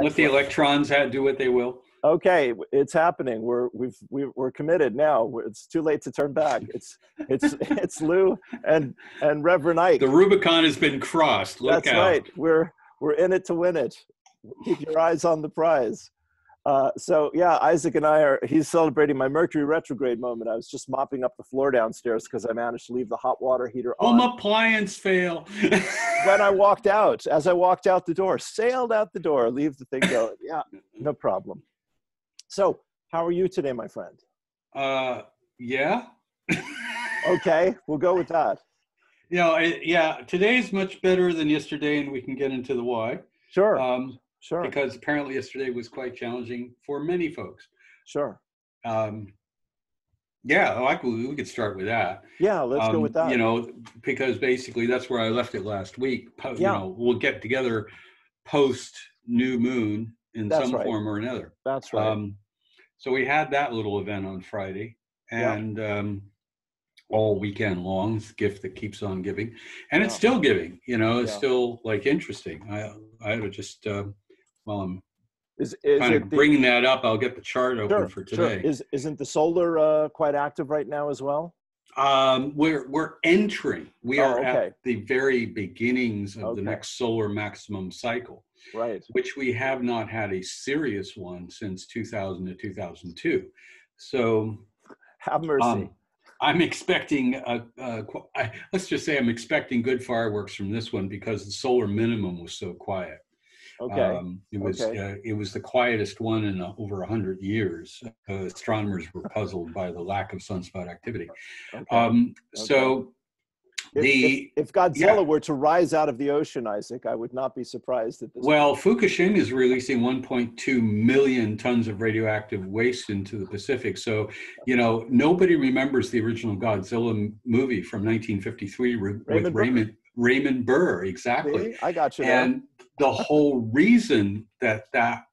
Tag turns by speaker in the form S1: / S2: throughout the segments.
S1: Let the electrons do what they will.
S2: Okay, it's happening. We're we've we, we're committed now. It's too late to turn back. It's it's it's Lou and and Reverend Ike.
S1: The Rubicon has been crossed. Look
S2: That's
S1: out.
S2: right. We're we're in it to win it. Keep your eyes on the prize. Uh, so yeah, Isaac and I are. He's celebrating my Mercury retrograde moment. I was just mopping up the floor downstairs because I managed to leave the hot water heater on.
S1: Home appliance fail.
S2: when I walked out, as I walked out the door, sailed out the door, leave the thing going. Yeah, no problem. So, how are you today, my friend?
S1: Uh, yeah.
S2: Okay, we'll go with that.
S1: You know, it, yeah. Today's much better than yesterday, and we can get into the why.
S2: Sure,
S1: Um,
S2: sure,
S1: because apparently yesterday was quite challenging for many folks.
S2: sure.
S1: Um, yeah, like we, we could start with that.
S2: Yeah, let's go
S1: Um,
S2: with that.
S1: You know, because basically that's where I left it last week. Po-
S2: Yeah.
S1: You know, we'll get together post new moon in
S2: That's
S1: some
S2: right.
S1: form or another.
S2: That's right.
S1: Um, so we had that little event on Friday,
S2: Yeah.
S1: and um, all weekend long, it's a gift that keeps on giving, and it's still giving. You know, it's
S2: Yeah.
S1: still like interesting. I I would just uh, while I'm
S2: is is
S1: kind of
S2: the,
S1: bringing that up, I'll get the chart open
S2: sure,
S1: for
S2: sure.
S1: today.
S2: Is isn't the solar uh, quite active right now as well?
S1: Um, we're we're entering. We
S2: Oh,
S1: are
S2: okay.
S1: at the very beginnings of the next solar maximum cycle,
S2: Right.
S1: which we have not had a serious one since 2000 to 2002. So
S2: Have mercy.
S1: um, I'm expecting a, a I, let's just say I'm expecting good fireworks from this one because the solar minimum was so quiet.
S2: Okay.
S1: Um, it was
S2: Okay.
S1: uh, it was the quietest one in uh, over a hundred years. Uh, astronomers were puzzled by the lack of sunspot activity.
S2: okay.
S1: Um, So
S2: if,
S1: the
S2: if, if Godzilla were to rise out of the ocean, Isaac, I would not be surprised at this.
S1: well, Fukushima is releasing 1.2 million tons of radioactive waste into the Pacific. So you know nobody remembers the original Godzilla movie from 1953 with
S2: Raymond Burr.
S1: Raymond Raymond Burr. Exactly.
S2: See? I got you.
S1: And the whole reason that that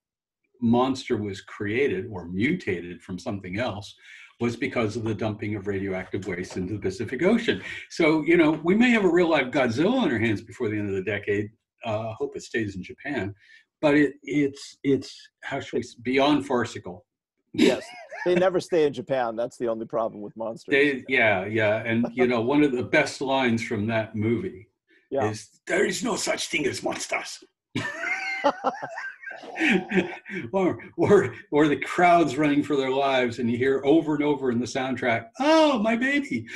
S1: monster was created or mutated from something else was because of the dumping of radioactive waste into the Pacific Ocean. So, you know, we may have a real life Godzilla on our hands before the end of the decade. Uh, hope it stays in Japan, but it, it's it's how should we s- beyond farcical.
S2: yes, they never stay in Japan. That's the only problem with monsters.
S1: They, yeah, yeah, and you know, one of the best lines from that movie
S2: yeah.
S1: is there is no such thing as monsters. or, or, or the crowds running for their lives, and you hear over and over in the soundtrack, "Oh, my baby,"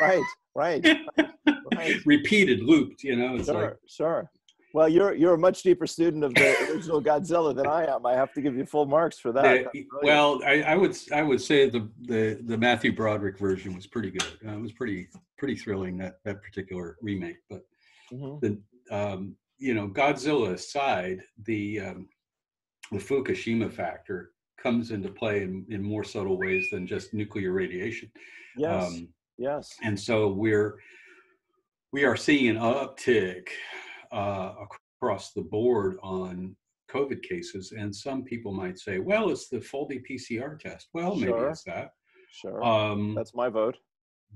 S2: right, right, right.
S1: repeated, looped. You know, it's
S2: Sure,
S1: like
S2: sure. Well, you're you're a much deeper student of the original Godzilla than I am. I have to give you full marks for that.
S1: the- well, I, I would I would say the, the the Matthew Broderick version was pretty good. Uh, it was pretty pretty thrilling that that particular remake, but
S2: Mhm.
S1: the um, you know Godzilla aside, the um, the Fukushima factor comes into play in, in more subtle ways than just nuclear radiation.
S2: yes,
S1: Um,
S2: yes,
S1: and so we're we are seeing an uptick uh, across the board on COVID cases, and some people might say, "Well, it's the faulty PCR test." Well, maybe
S2: Sure.
S1: it's that,
S2: sure.
S1: um,
S2: That's my vote.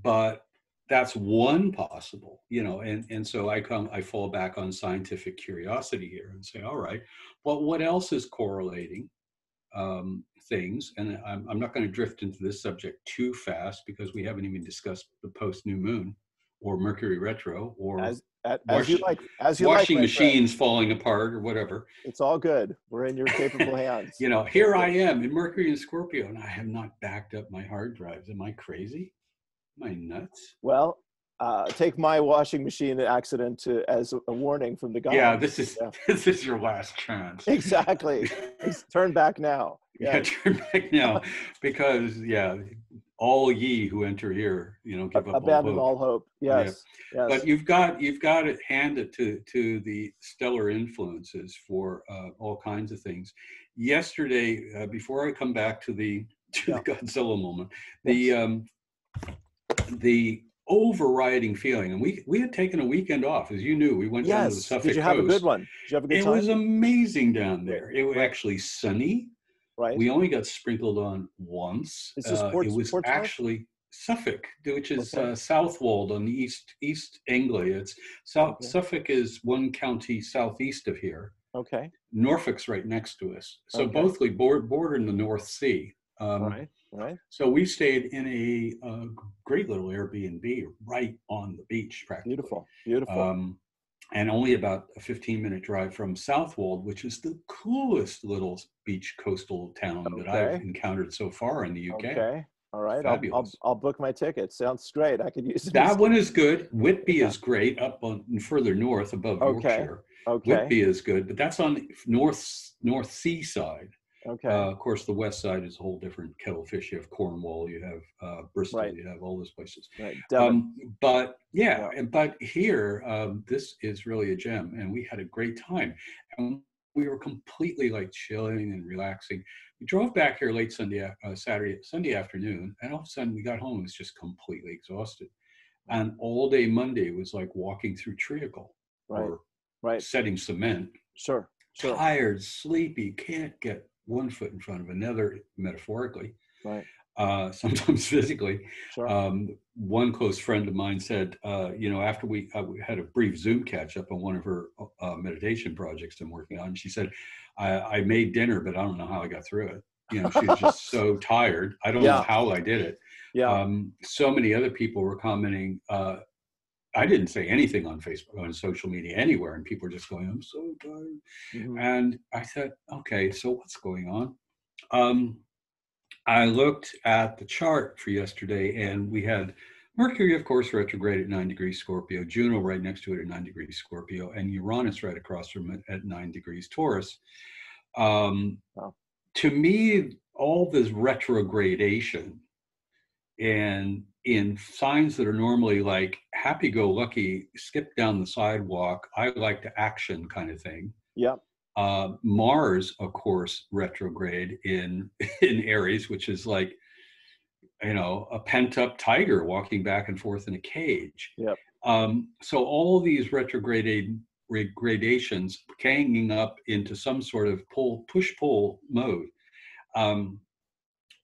S1: but that's one possible, you know. And and so I come, I fall back on scientific curiosity here and say, "All right, well, what else is correlating?" Um, things and I'm, I'm not going to drift into this subject too fast because we haven't even discussed the post new moon or mercury retro or
S2: As as, as you like, as you
S1: washing
S2: like, my friend.
S1: machines falling apart or whatever
S2: It's all good. We're in your capable hands.
S1: you know here i am in mercury and scorpio and i have not backed up my hard drives am i crazy am i nuts
S2: Well, uh, take my washing machine accident to, as a warning from the gods.
S1: yeah this is
S2: Yeah.
S1: this is your last chance
S2: exactly. Turn back now.
S1: Yeah. turn back now because yeah all ye who enter here you know give up
S2: Abandon
S1: all hope.
S2: all hope.
S1: Yeah.
S2: Yes. Yes.
S1: but you've got you've got to hand it to to the stellar influences for uh, all kinds of things yesterday uh, before i come back to the to
S2: Yeah.
S1: the godzilla moment the um the overriding feeling and we we had taken a weekend off as you knew we went down to the
S2: yes.
S1: suffolk
S2: Did you have
S1: coast
S2: a good one? Did you have a good
S1: it
S2: time?
S1: was amazing down there it was actually sunny
S2: right.
S1: we only got sprinkled on once
S2: Is this
S1: Uh, it was actually Suffolk, which is
S2: Okay.
S1: uh, Southwold on the east East Anglia. It's South
S2: Okay.
S1: Suffolk is one county southeast of here,
S2: Okay.
S1: Norfolk's right next to us. So
S2: Okay.
S1: both we board, border in the North Sea. Um,
S2: right. Right.
S1: So we stayed in a, uh great little Airbnb right on the beach, practically.
S2: Beautiful. Beautiful.
S1: Um, and only about a 15 minute drive from Southwold, which is the coolest little beach coastal town that I've encountered so far in the UK.
S2: okay. All right. I'll, I'll, I'll book my ticket. Sounds great. I could use it.
S1: That one is good. Whitby
S2: Yeah.
S1: is great up on further north above
S2: Okay.
S1: Yorkshire.
S2: Okay.
S1: Whitby is good, but that's on the north North Sea side.
S2: Okay.
S1: Uh, of course, the west side is a whole different kettle of fish. You have Cornwall, you have uh, Bristol,
S2: Right.
S1: you have all those places.
S2: right.
S1: Um, but yeah,
S2: Yeah.
S1: and but here, um, this is really a gem, and we had a great time, and we were completely like chilling and relaxing. We drove back here late Sunday, uh, Saturday, Sunday afternoon, and all of a sudden we got home and was just completely exhausted. And all day Monday was like walking through treacle
S2: right.
S1: or
S2: Right.
S1: setting cement.
S2: Sure. Sure.
S1: Tired, sleepy, can't get one foot in front of another, metaphorically,
S2: Right.
S1: uh, sometimes physically
S2: Sure.
S1: um, one close friend of mine said, uh, you know, after we, uh, we had a brief Zoom catch up on one of her uh, meditation projects I'm working on, she said, I, I made dinner, but I don't know how I got through it. You know, she was just so tired. I don't
S2: Yeah.
S1: know how I did it.
S2: yeah.
S1: Um, so many other people were commenting. I didn't say anything on Facebook, on social media, anywhere, and people were just going, "I'm so tired."
S2: Mhm.
S1: And I said, okay, so what's going on? Um, I looked at the chart for yesterday, and we had Mercury, of course, retrograde at nine degrees Scorpio, Juno right next to it at nine degrees Scorpio, and Uranus right across from it at nine degrees Taurus. Um,
S2: Wow.
S1: To me, all this retrogradation and in signs that are normally like happy go lucky, skip down the sidewalk, I like to action kind of thing
S2: Yep.
S1: uh, Mars, of course, retrograde in in Aries, which is like you know a pent up tiger walking back and forth in a cage.
S2: Yep.
S1: Um, so all these retrograde gradations ganging up into some sort of pull push pull mode. Um,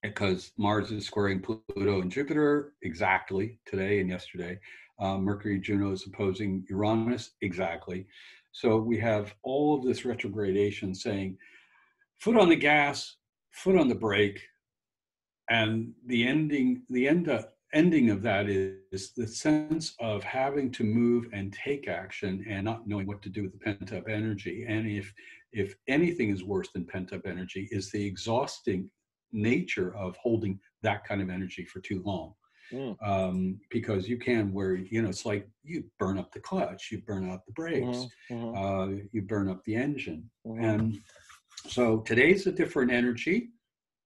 S1: because Mars is squaring Pluto and Jupiter exactly today and yesterday. Um, Mercury, Juno is opposing Uranus exactly. So we have all of this retrogradation saying foot on the gas, foot on the brake, and the ending, the end, uh, ending of that is the sense of having to move and take action and not knowing what to do with the pent up energy. And if if anything is worse than pent up energy, is the exhausting nature of holding that kind of energy for too long
S2: Mm.
S1: um, because you can where you know it's like you burn up the clutch you burn out the brakes
S2: Mhm, mhm,
S1: uh, you burn up the engine
S2: mhm.
S1: and so today's a different energy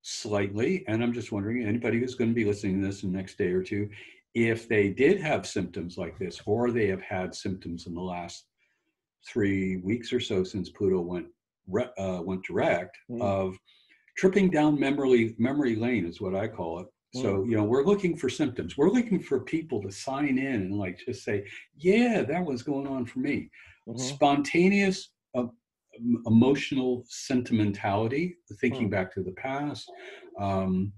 S1: slightly and i'm just wondering anybody who's going to be listening to this in the next day or two if they did have symptoms like this or they have had symptoms in the last three weeks or so since pluto went re- uh, went direct
S2: Mm.
S1: of tripping down memory memory lane is what i call it so you know we're looking for symptoms we're looking for people to sign in and like just say yeah that was going on for me
S2: Mhm.
S1: spontaneous uh, emotional sentimentality thinking
S2: Hmm.
S1: back to the past um,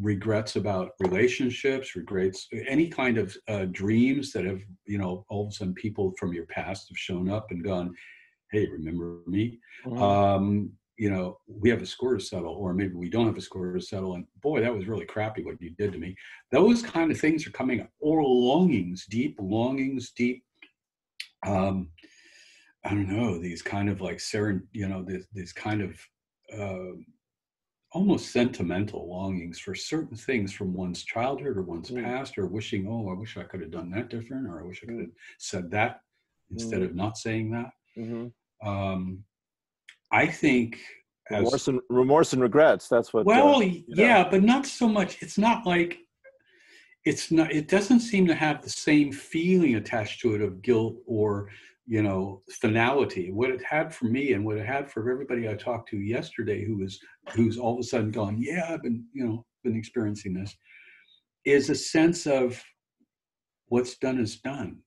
S1: regrets about relationships regrets any kind of uh, dreams that have you know all of a sudden people from your past have shown up and gone hey remember me
S2: Mhm.
S1: um, you know, we have a score to settle, or maybe we don't have a score to settle, and boy, that was really crappy what you did to me. Those kind of things are coming up, or longings, deep longings, deep, um, I don't know, these kind of like seren, you know, this, this kind of uh, almost sentimental longings for certain things from one's childhood or one's
S2: Mm.
S1: past, or wishing, oh, I wish I could have done that different, or I wish I could
S2: Mm.
S1: have said that instead
S2: Mm.
S1: of not saying that.
S2: Mhm.
S1: Um, I think as
S2: remorse and remorse and regrets. That's what.
S1: well,
S2: uh, know.
S1: yeah, but not so much. It's not like it's not. It doesn't seem to have the same feeling attached to it of guilt or you know finality. What it had for me and what it had for everybody I talked to yesterday, who was who's all of a sudden gone, yeah, I've been you know been experiencing this, is a sense of what's done is done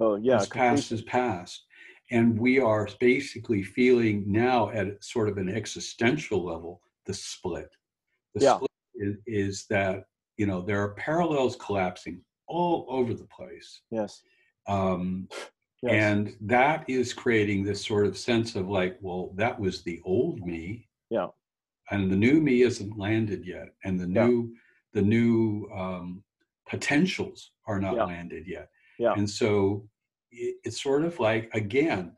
S2: oh yeah.
S1: what's past is past. And we are basically feeling now at sort of an existential level the split. The
S2: Yeah.
S1: split is, is that, you know, there are parallels collapsing all over the place.
S2: Yes.
S1: Um,
S2: Yes.
S1: And that is creating this sort of sense of like, well, that was the old me.
S2: Yeah.
S1: And the new me isn't landed yet. And the
S2: Yeah.
S1: new, the new um, potentials are not
S2: Yeah.
S1: landed yet.
S2: Yeah.
S1: And so it's sort of like, again,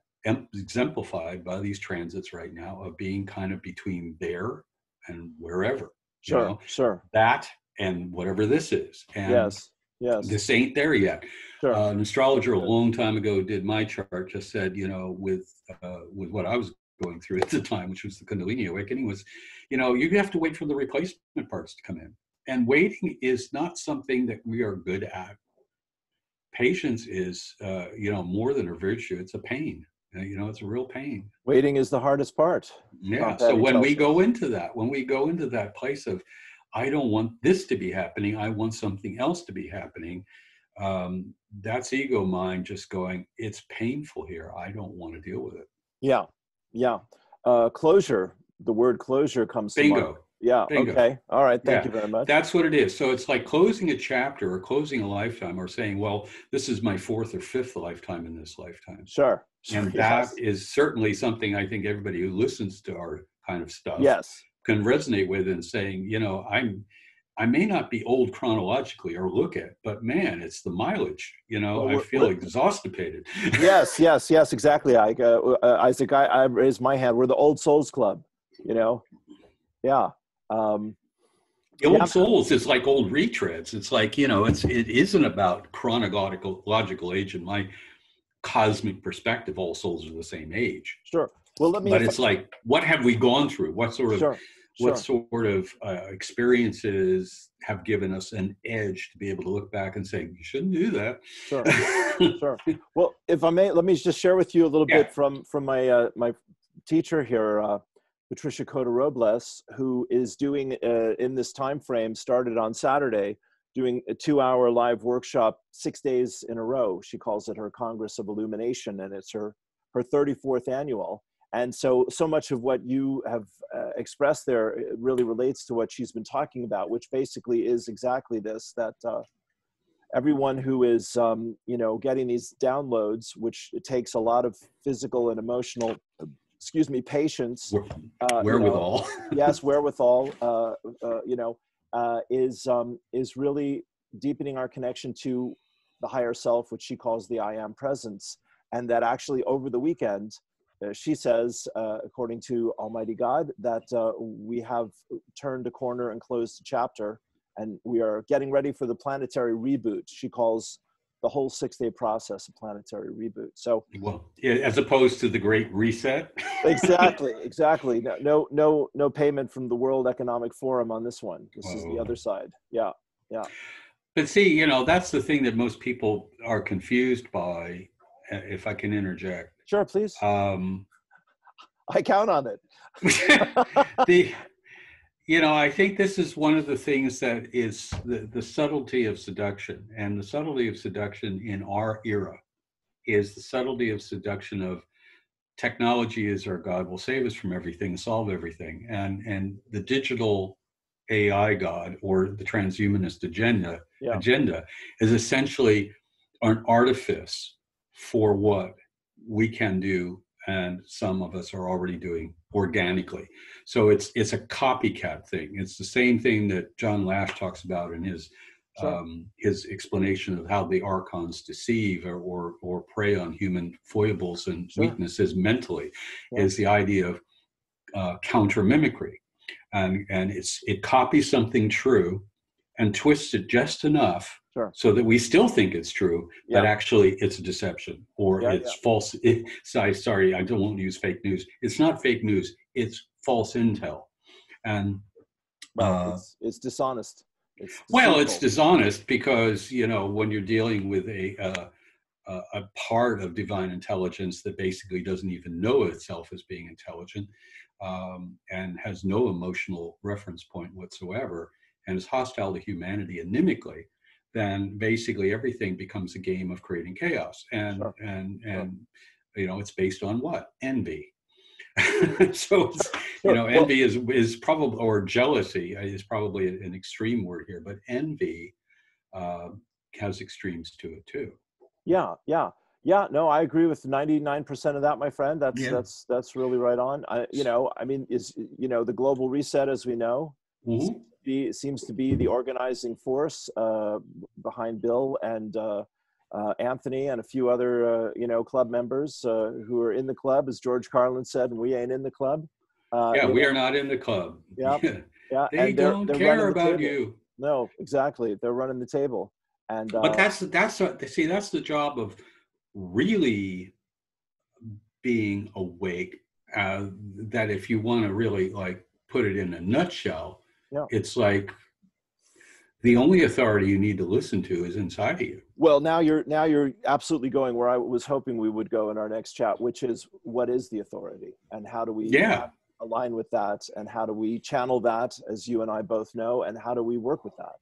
S1: exemplified by these transits right now of being kind of between there and wherever. you
S2: Sure.
S1: know,
S2: Sure.
S1: that and whatever this is. And
S2: Yes. Yes.
S1: this ain't there yet.
S2: Sure.
S1: Uh, an astrologer a long time ago did my chart. Just said, you know, with uh, with what I was going through at the time, which was the Kundalini awakening, was, you know, you have to wait for the replacement parts to come in, and waiting is not something that we are good at. Patience is, uh, you know, more than a virtue; it's a pain. Uh, You know, it's a real pain.
S2: Waiting is the hardest part.
S1: Yeah. So when we go into that, when we go into that place of, I don't want this to be happening, I want something else to be happening. Um, that's ego mind just going, it's painful here. I don't want to deal with it.
S2: Yeah. Yeah. Uh, closure. The word closure comes to mind. Yeah.
S1: Bingo.
S2: Okay. All right. Thank
S1: Yeah.
S2: you very much.
S1: That's what it is. So it's like closing a chapter or closing a lifetime or saying, well, this is my fourth or fifth lifetime in this lifetime.
S2: sure.
S1: And
S2: yes.
S1: that is certainly something I think everybody who listens to our kind of stuff
S2: Yes.
S1: can resonate with and saying, you know, I'm I may not be old chronologically or look at, but man, it's the mileage. You know,
S2: Well,
S1: I feel exhausted.
S2: yes. Yes. Yes. Exactly. I, uh, uh, Isaac, I, I raised my hand. We're the old souls club, you know? Yeah. Um,
S1: old
S2: Yeah.
S1: souls is like old retreads. It's like, you know, it's it isn't about chronological logical age in my cosmic perspective. All souls are the same age.
S2: sure. Well, let me,
S1: But it's like, what have we gone through? What sort of
S2: sure. Sure.
S1: what sort of uh, experiences have given us an edge to be able to look back and say, you shouldn't do that.
S2: Sure. sure. Well, if I may, let me just share with you a little
S1: Yeah.
S2: bit from from my uh, my teacher here, uh, Patricia Cota Robles, who is doing uh, in this time frame. Started on Saturday, doing a two-hour live workshop six days in a row. She calls it her Congress of Illumination, and it's her her 34th annual. And so, so much of what you have uh, expressed there uh, really relates to what she's been talking about, which basically is exactly this: that uh, everyone who is um, you know getting these downloads which takes a lot of physical and emotional excuse me patience uh, you know,
S1: Wherewithal.
S2: yes wherewithal uh, uh, you know uh, is um, is really deepening our connection to the higher self which she calls the i am presence and that actually over the weekend uh, she says uh, according to almighty god that uh, we have turned a corner and closed a chapter and we are getting ready for the planetary reboot she calls the whole six day process of planetary reboot. So
S1: Well, as opposed to the Great Reset.
S2: exactly exactly. No no no no payment from the world economic forum on this one. This is the other side. Yeah yeah.
S1: But see, you know, that's the thing that most people are confused by, uh, if I can interject.
S2: sure please.
S1: Um,
S2: i count on it.
S1: The, you know, I think this is one of the things that is the, the subtlety of seduction. And the subtlety of seduction in our era is the subtlety of seduction of technology is our God will save us from everything, solve everything. And, and the digital AI God or the transhumanist agenda
S2: Yeah.
S1: agenda is essentially an artifice for what we can do and some of us are already doing organically so it's it's a copycat thing it's the same thing that john lash talks about in his
S2: Sure.
S1: um, his explanation of how the archons deceive or, or or prey on human foibles and
S2: Sure.
S1: weaknesses mentally
S2: Yeah.
S1: is the idea of uh, counter mimicry and and it's it copies something true and twist it just enough
S2: Sure.
S1: so that we still think it's true but actually it's a deception or
S2: Yeah,
S1: it's false. It, sorry sorry i don't want to use fake news. It's not fake news. It's false intel. And
S2: well
S1: uh,
S2: it's, it's dishonest. It's
S1: well it's dishonest because you know when you're dealing with a uh, a a part of divine intelligence that basically doesn't even know itself as being intelligent um, and has no emotional reference point whatsoever and is hostile to humanity animically then basically everything becomes a game of creating chaos and
S2: Sure.
S1: and
S2: Sure.
S1: and you know it's based on what envy so it's,
S2: Sure.
S1: you know envy is is probably or jealousy is probably an extreme word here but envy uh, has extremes to it too
S2: Yeah, yeah. Yeah, no, I agree with 99% of that, my friend. That's
S1: Yeah.
S2: that's that's really right on. I, you know, I mean, is you know the global reset, as we know,
S1: Mhm.
S2: Be, seems to be the organizing force uh, behind Bill and uh, uh, Anthony and a few other uh, you know club members uh, who are in the club, as George Carlin said, and we ain't in the club. Uh,
S1: Yeah, we
S2: know,
S1: are not in the club.
S2: Yeah. Yeah,
S1: They
S2: and they're-
S1: don't
S2: they're
S1: care about you.
S2: No, exactly. They're running the table, and uh,
S1: But that's that's what see that's the job of really being awake. Uh, that if you want to really like put it in a nutshell,
S2: Yeah.
S1: it's like the only authority you need to listen to is inside of you.
S2: Well, now you're now you're absolutely going where I was hoping we would go in our next chat, which is what is the authority and how do we
S1: Yeah.
S2: align with that and how do we channel that as you and I both know and how do we work with that?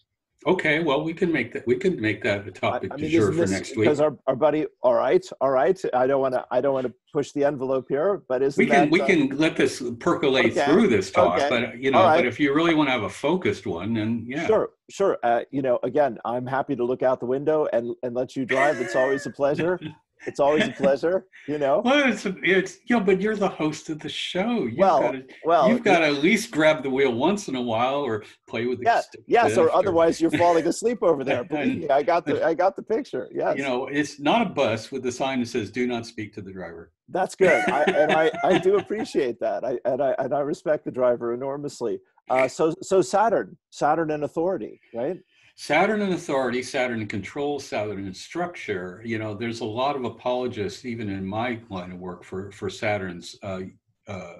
S1: Okay, well we can make that we can make that a
S2: I,
S1: topic
S2: I
S1: du
S2: mean,
S1: jour
S2: isn't
S1: for next week.
S2: because our, our buddy, all right, all right. I don't want to I don't want to push the envelope here, but isn't
S1: we can
S2: that,
S1: we
S2: uh,
S1: can let this percolate
S2: Okay,
S1: through this talk,
S2: okay,
S1: but you know,
S2: right.
S1: but if you really want to have a focused one, then yeah.
S2: Sure, sure. Uh, you know, again, I'm happy to look out the window and and let you drive. It's always a pleasure. It's always a pleasure. You know.
S1: Well, it's it's you know, but you're the host of the show. You've
S2: Well,
S1: got to,
S2: Well,
S1: you've got to at least grab the wheel once in a while or play with the
S2: Yeah,
S1: stick
S2: yes, or
S1: shift
S2: otherwise you're falling asleep over there. Believe me, I got the I got the picture. Yes,
S1: You know, it's not a bus with a sign that says "Do not speak to the driver."
S2: that's good, I, and I I do appreciate that. I and I and I respect the driver enormously. Uh, so so Saturn, Saturn and authority, right?
S1: Saturn and authority, Saturn and control, Saturn and structure. You know, there's a lot of apologists, even in my line of work, for for Saturn's uh, uh,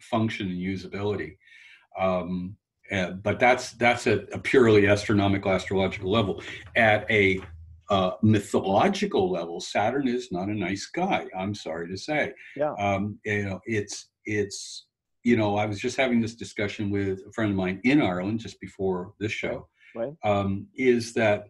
S1: function and usability. Um, uh, but that's that's at a purely astronomical, astrological level. At a uh, mythological level, Saturn is not a nice guy. I'm sorry to say.
S2: Yeah.
S1: Um, you know, it's it's you know, I was just having this discussion with a friend of mine in Ireland just before this show
S2: Right.
S1: um, is that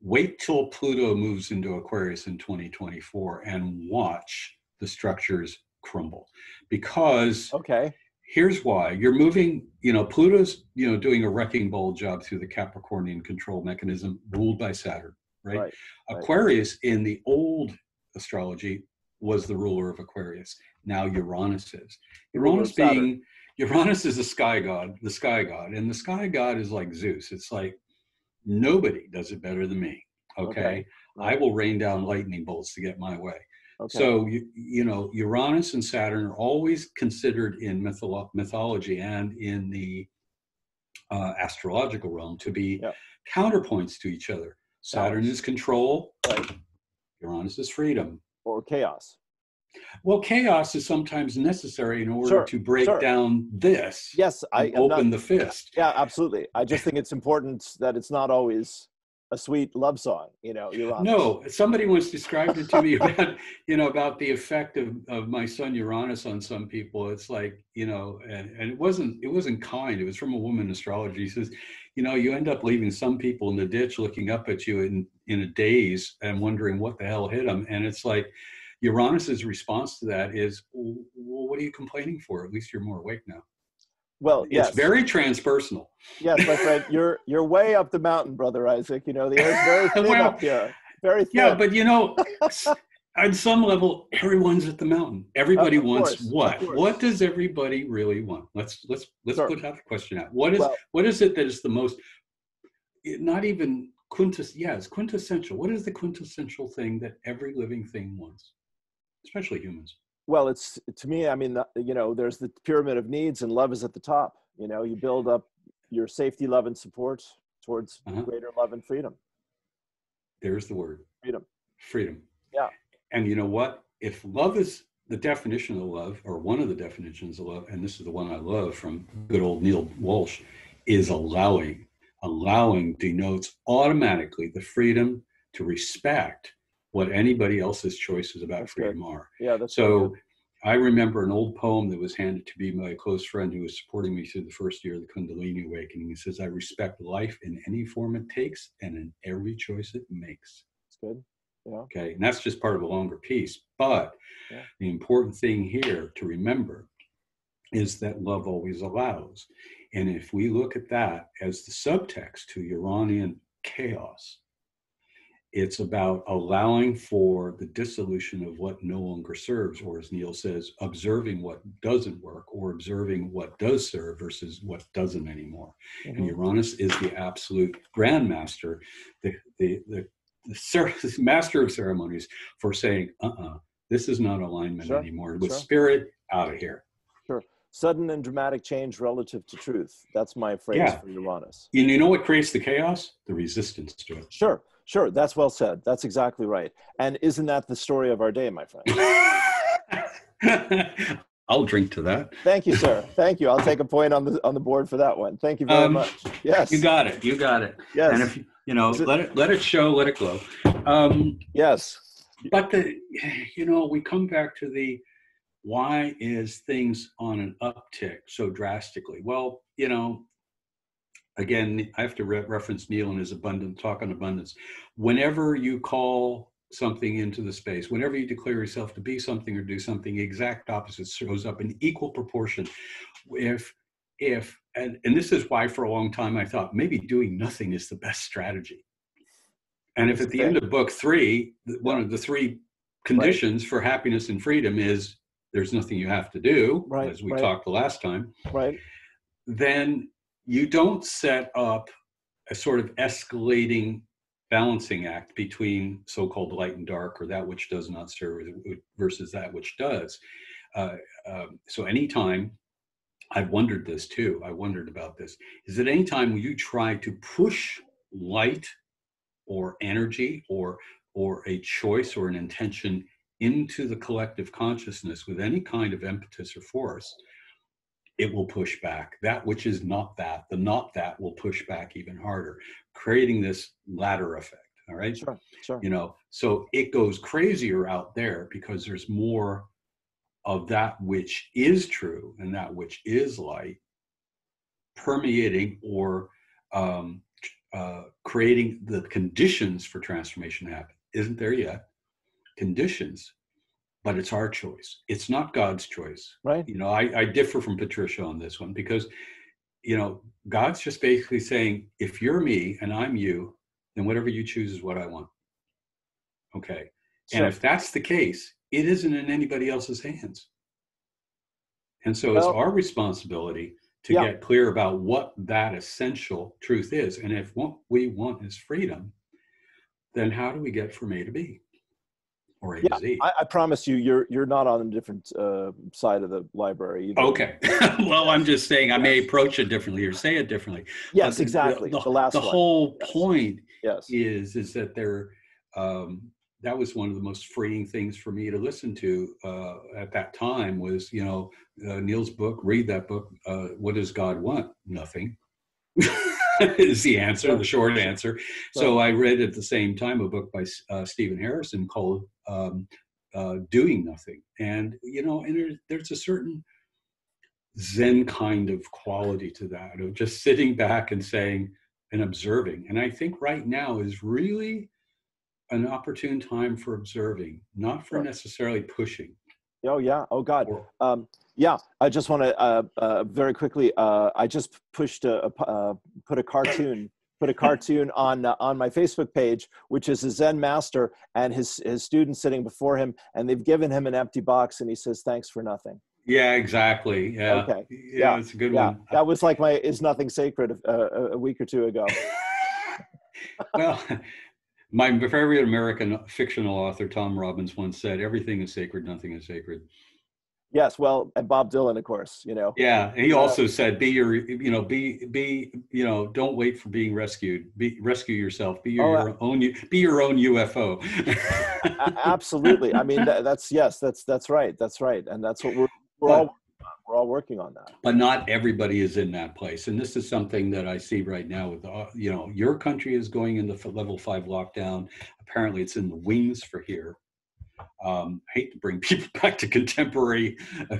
S1: wait till Pluto moves into Aquarius in 2024 and watch the structures crumble. Because
S2: Okay.
S1: here's why you're moving, you know, Pluto's, you know, doing a wrecking ball job through the Capricornian control mechanism ruled by Saturn, right?
S2: Right. right.
S1: Aquarius in the old astrology was the ruler of Aquarius. Now Uranus is. Uranus being Uranus is a sky god, the sky god, and the sky god is like Zeus. It's like nobody does it better than me. Okay,
S2: Okay,
S1: I will rain down lightning bolts to get my way.
S2: Okay.
S1: So you, you know, Uranus and Saturn are always considered in mytholo- mythology and in the uh, astrological realm to be counterpoints to each other. Saturn is control.
S2: Right.
S1: Uranus is freedom.
S2: or chaos.
S1: Well, chaos is sometimes necessary in order
S2: Sure,
S1: to break
S2: sure.
S1: down this
S2: Yes, I
S1: open
S2: not.
S1: the fist.
S2: Yeah, absolutely. I just think it's important that it's not always a sweet love song. You know, Uranus.
S1: No, somebody once described it to me about, you know, about the effect of, of my son Uranus on some people. It's like, you know, and, and it wasn't it wasn't kind. It was from a woman astrologer. He says, you know, you end up leaving some people in the ditch looking up at you in in a daze and wondering what the hell hit them. And it's like Uranus's response to that is, well, what are you complaining for? At least you're more awake now.
S2: Well, yes.
S1: It's very transpersonal.
S2: Yes, my friend, you're you're way up the mountain, brother Isaac. You know the air's very thin
S1: Well,
S2: up here. Very thin.
S1: Yeah, but you know, on some level, everyone's at the mountain. Everybody wants
S2: course,
S1: what? What does everybody really want? Let's let's let's
S2: Sure.
S1: put that question out. What is
S2: Well-
S1: what is it that is the most? Not even quintes. Yeah, it's quintessential. What is the quintessential thing that every living thing wants, especially humans?
S2: well, it's to me. I mean, you know, there's the pyramid of needs, and love is at the top. You know, you build up your safety, love, and support towards
S1: Uh-huh.
S2: greater love and freedom.
S1: There's the word.
S2: Freedom.
S1: Freedom.
S2: Yeah.
S1: And you know what? If love is the definition of love, or one of the definitions of love, and this is the one I love from good old Neale Walsch, is allowing. Allowing denotes automatically the freedom to respect what anybody else's choices about
S2: That's good.
S1: freedom are.
S2: Yeah, that's
S1: So
S2: good.
S1: I remember an old poem that was handed to me by a close friend who was supporting me through the first year of the Kundalini awakening. He says, I respect life in any form it takes and in every choice it makes.
S2: It's good. Yeah.
S1: Okay. And that's just part of a longer piece. But
S2: Yeah.
S1: the important thing here to remember is that love always allows. And if we look at that as the subtext to Uranian chaos, it's about allowing for the dissolution of what no longer serves, or as Neale says, observing what doesn't work or observing what does serve versus what doesn't anymore. Mm-hmm. And Uranus is the absolute grandmaster, the, the, the, the, master of ceremonies for saying, uh uh-uh, uh this is not alignment sure. anymore. With sure. spirit, out of here.
S2: Sure. Sudden and dramatic change relative to truth. That's my phrase yeah. for Uranus.
S1: And you know what creates the chaos? The resistance to it.
S2: Sure. Sure, that's well said. That's exactly right. And isn't that the story of our day, my friend?
S1: I'll drink to that.
S2: Thank you, sir. Thank you. I'll take a point on the on the board for that one. Thank you very um, much. Yes,
S1: you got it. You got it.
S2: Yes,
S1: and if you know, it, let it let it show, let it glow.
S2: Um, yes,
S1: but the you know we come back to the why is things on an uptick so drastically? Well, you know, again, I have to re- reference Neale and his abundant talk on abundance. Whenever you call something into the space, whenever you declare yourself to be something or do something, the exact opposite shows up in equal proportion. If if and, and this is why for a long time I thought maybe doing nothing is the best strategy. And if at the end of book three, one of the three conditions right. for happiness and freedom is there's nothing you have to do, right, as we right. talked the last time.
S2: Right.
S1: Then you don't set up a sort of escalating balancing act between so-called light and dark or that which does not serve versus that which does. Uh, um, so anytime i've wondered this too i wondered about this. Is that anytime you try to push light or energy or or a choice or an intention into the collective consciousness with any kind of impetus or force it will push back. That which is not that, the not that will push back even harder, creating this ladder effect. All right.
S2: Sure. Sure.
S1: You know, so it goes crazier out there because there's more of that which is true and that which is light permeating or um, uh, creating the conditions for transformation to happen. Isn't there yet? Conditions but it's our choice. It's not God's choice.
S2: Right.
S1: You know, I, I differ from Patricia on this one because, you know, God's just basically saying, if you're me and I'm you, then whatever you choose is what I want. Okay. Sure. And if that's the case, it isn't in anybody else's hands. And so well, it's our responsibility to yeah. get clear about what that essential truth is. And if what we want is freedom, then how do we get from A to B? Or A yeah.
S2: I, I, promise you, you're you're not on a different uh, side of the library.
S1: Either. Okay. well, I'm just saying I may approach it differently or say it differently.
S2: Yes, exactly.
S1: The,
S2: the, the last.
S1: The
S2: one.
S1: whole
S2: yes.
S1: point
S2: yes.
S1: is is that there. Um, that was one of the most freeing things for me to listen to uh, at that time was you know uh, neale's book read that book uh, what does god want nothing is the answer, the short answer. So I read at the same time a book by uh, Steven Harrison called um, uh, "Doing Nothing," and you know, and there's, there's a certain Zen kind of quality to that of just sitting back and saying and observing. And I think right now is really an opportune time for observing, not for necessarily pushing.
S2: Oh yeah. Oh God. Um, yeah, I just want to uh, uh, very quickly. Uh, I just pushed a, a uh, put a cartoon put a cartoon on uh, on my Facebook page, which is a Zen master and his his student sitting before him, and they've given him an empty box, and he says, "Thanks for nothing."
S1: Yeah, exactly. Yeah.
S2: Okay.
S1: Yeah, it's a good yeah. one.
S2: That was like my "Is Nothing Sacred" uh, a week or two ago.
S1: well, my favorite American fictional author Tom Robbins once said, "Everything is sacred, nothing is sacred."
S2: Yes, well, and Bob Dylan, of course, you know.
S1: Yeah, he uh, also said, "Be your, you know, be be, you know, don't wait for being rescued. Be rescue yourself. Be your, oh, your own, be your own UFO."
S2: absolutely. I mean, that, that's yes, that's that's right, that's right, and that's what we're we're but, all we're all working on that.
S1: But not everybody is in that place, and this is something that I see right now. With uh, you know, your country is going into level five lockdown. Apparently, it's in the wings for here um, I hate to bring people back to contemporary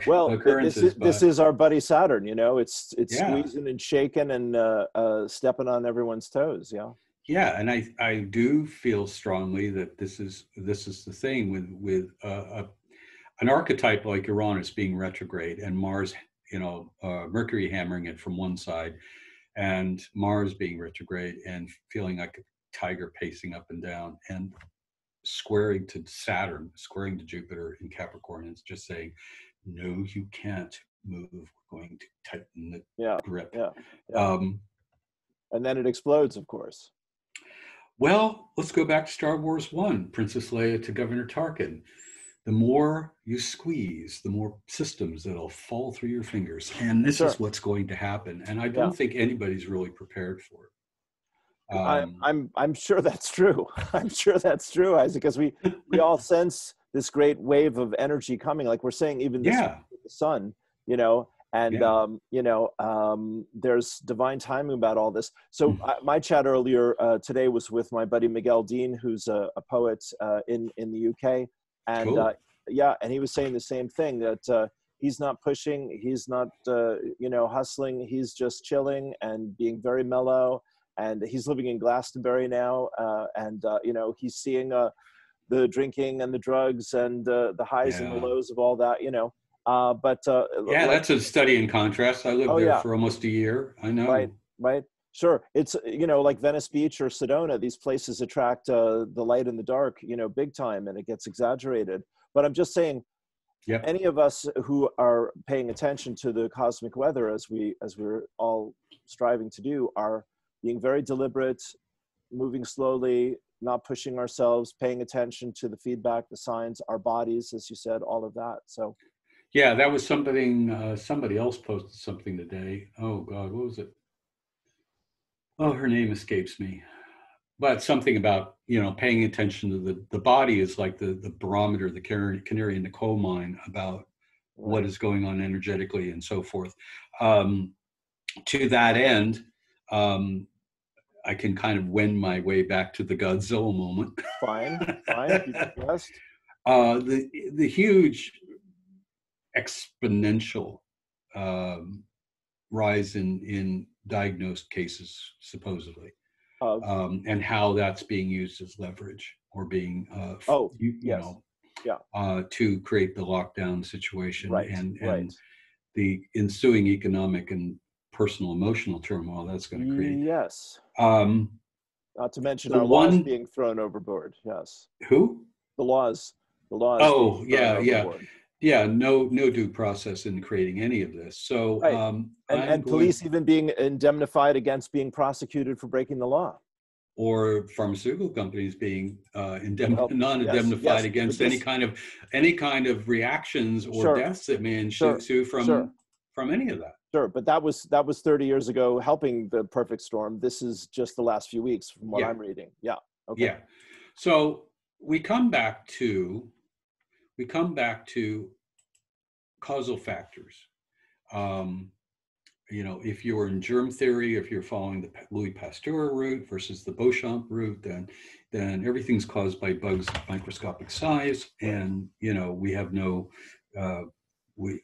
S2: well,
S1: occurrences.
S2: This is, this is our buddy Saturn. You know, it's it's yeah. squeezing and shaking and uh, uh, stepping on everyone's toes. Yeah.
S1: Yeah, and I I do feel strongly that this is this is the thing with with uh, a, an archetype like Uranus being retrograde and Mars, you know, uh, Mercury hammering it from one side, and Mars being retrograde and feeling like a tiger pacing up and down and squaring to Saturn, squaring to Jupiter in Capricorn, and it's just saying, no, you can't move. We're going to tighten the
S2: yeah,
S1: grip.
S2: yeah, yeah.
S1: Um,
S2: and then it explodes, of course.
S1: well, let's go back to Star Wars One, Princess Leia to Governor Tarkin. The more you squeeze, the more systems that'll fall through your fingers, and this
S2: Sure.
S1: is what's going to happen. And I don't
S2: Yeah.
S1: think anybody's really prepared for it.
S2: I,
S1: Um,
S2: I'm I'm sure that's true. I'm sure that's true, Isaac, because we we all sense this great wave of energy coming. Like we're saying, even this
S1: yeah,
S2: the sun, you know, and
S1: Yeah.
S2: um, you know, um, there's divine timing about all this. So
S1: Mm.
S2: I, my chat earlier uh, today was with my buddy Miguel Dean, who's a, a poet uh, in in the UK, and
S1: Cool.
S2: uh, yeah, and he was saying the same thing that. Uh, He's not pushing. He's not, uh, you know, hustling. He's just chilling and being very mellow. And he's living in Glastonbury now. Uh, and uh, you know, he's seeing uh, the drinking and the drugs and uh, the highs and the lows of all that. You know, uh, but uh,
S1: yeah,
S2: like-
S1: that's a study in contrast. I lived
S2: Oh,
S1: there
S2: yeah.
S1: for almost a year. I know.
S2: Right. right. Sure, it's you know like Venice Beach or Sedona. These places attract uh, the light and the dark, you know, big time, and it gets exaggerated. But I'm just saying,
S1: Yep.
S2: any of us who are paying attention to the cosmic weather, as we as we're all striving to do, are being very deliberate, moving slowly, not pushing ourselves, paying attention to the feedback, the signs, our bodies, as you said, all of that. So
S1: Yeah, that was something. Uh, somebody else posted something today. Oh God, what was it? Oh, her name escapes me. But something about you know paying attention to the the body is like the the barometer, the canary, canary in the coal mine about what is going on energetically and so forth. Um, to that end, um, I can kind of wend my way back to the Godzilla moment.
S2: fine, fine, be
S1: uh, the the huge exponential um, rise in in diagnosed cases supposedly um, and how that's being used as leverage or being uh,
S2: Oh,
S1: you, you
S2: yes.
S1: know
S2: Yeah.
S1: uh, to create the lockdown situation
S2: right,
S1: and and
S2: right.
S1: the ensuing economic and personal emotional turmoil that's going to create
S2: Yes.
S1: um,
S2: Not to mention
S1: The
S2: our laws being thrown overboard. Yes.
S1: who
S2: The laws. The laws.
S1: Oh, yeah,
S2: thrown
S1: yeah.
S2: overboard.
S1: yeah no no due process in creating any of this so
S2: Right.
S1: um,
S2: And, and police even being indemnified against being prosecuted for breaking the law.
S1: or pharmaceutical companies being uh, indemn-
S2: Well,
S1: non-indemnified
S2: yes,
S1: against
S2: but
S1: any kind of any kind of reactions or
S2: Sure,
S1: deaths that may ensue
S2: sure,
S1: from
S2: sure.
S1: from any of that.
S2: Sure, but that was that was 30 years ago helping the perfect storm. This is just the last few weeks from what
S1: Yeah.
S2: I'm reading. Yeah. Okay.
S1: Yeah. So we come back to we come back to causal factors. Um, you know, if you're in germ theory, if you're following the Louis Pasteur route versus the Béchamp route, then then everything's caused by bugs of microscopic size, and you know we have no, uh, we, we-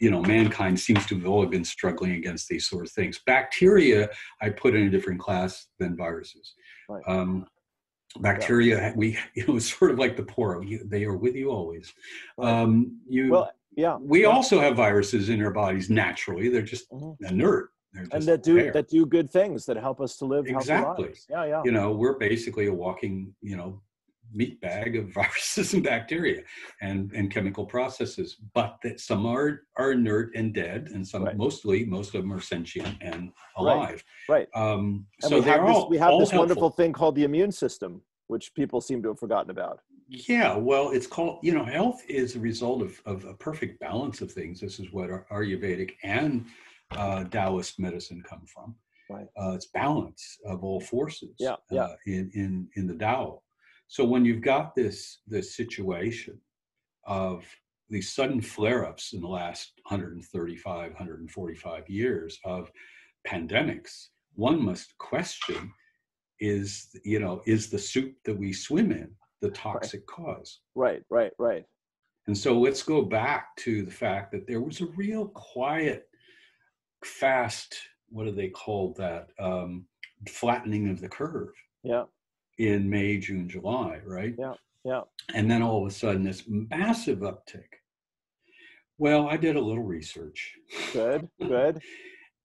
S1: you know, mankind seems to have always been struggling against these sort of things. Bacteria, I put in a different class than viruses.
S2: Right.
S1: Um, bacteria, we you know, it's sort of like the poor. They are with you always.
S2: Right.
S1: Um, you
S2: well, yeah.
S1: we
S2: yeah.
S1: also have viruses in our bodies naturally. They're just
S2: Mhm.
S1: inert. They're just
S2: and that do
S1: there.
S2: that do good things that help us to live
S1: Exactly.
S2: Yeah, yeah.
S1: You know, we're basically a walking, you know, meat bag of viruses and bacteria and and chemical processes. But that some are are inert and dead, and some
S2: Right.
S1: mostly most of them are sentient and alive.
S2: Right.
S1: Um,
S2: And
S1: so
S2: we have this
S1: all
S2: we have this wonderful
S1: helpful.
S2: thing called the immune system, which people seem to have forgotten about.
S1: Yeah, well, it's called, you know, health is a result of, of a perfect balance of things. This is what Ayurvedic and uh, Taoist medicine come from.
S2: Right.
S1: Uh, it's balance of all forces
S2: Yeah, yeah.
S1: Uh, in, in, in the Tao. So when you've got this, this situation of these sudden flare-ups in the last 135, 145 years of pandemics, one must question is, you know, is the soup that we swim in the toxic cause?
S2: Right, right, right.
S1: And so let's go back to the fact that there was a real quiet, fast, what do they call that? Um, flattening of the curve
S2: Yeah,
S1: in May, June, July, right?
S2: Yeah, yeah.
S1: And then all of a sudden, this massive uptick. Well, I did a little research.
S2: good, good.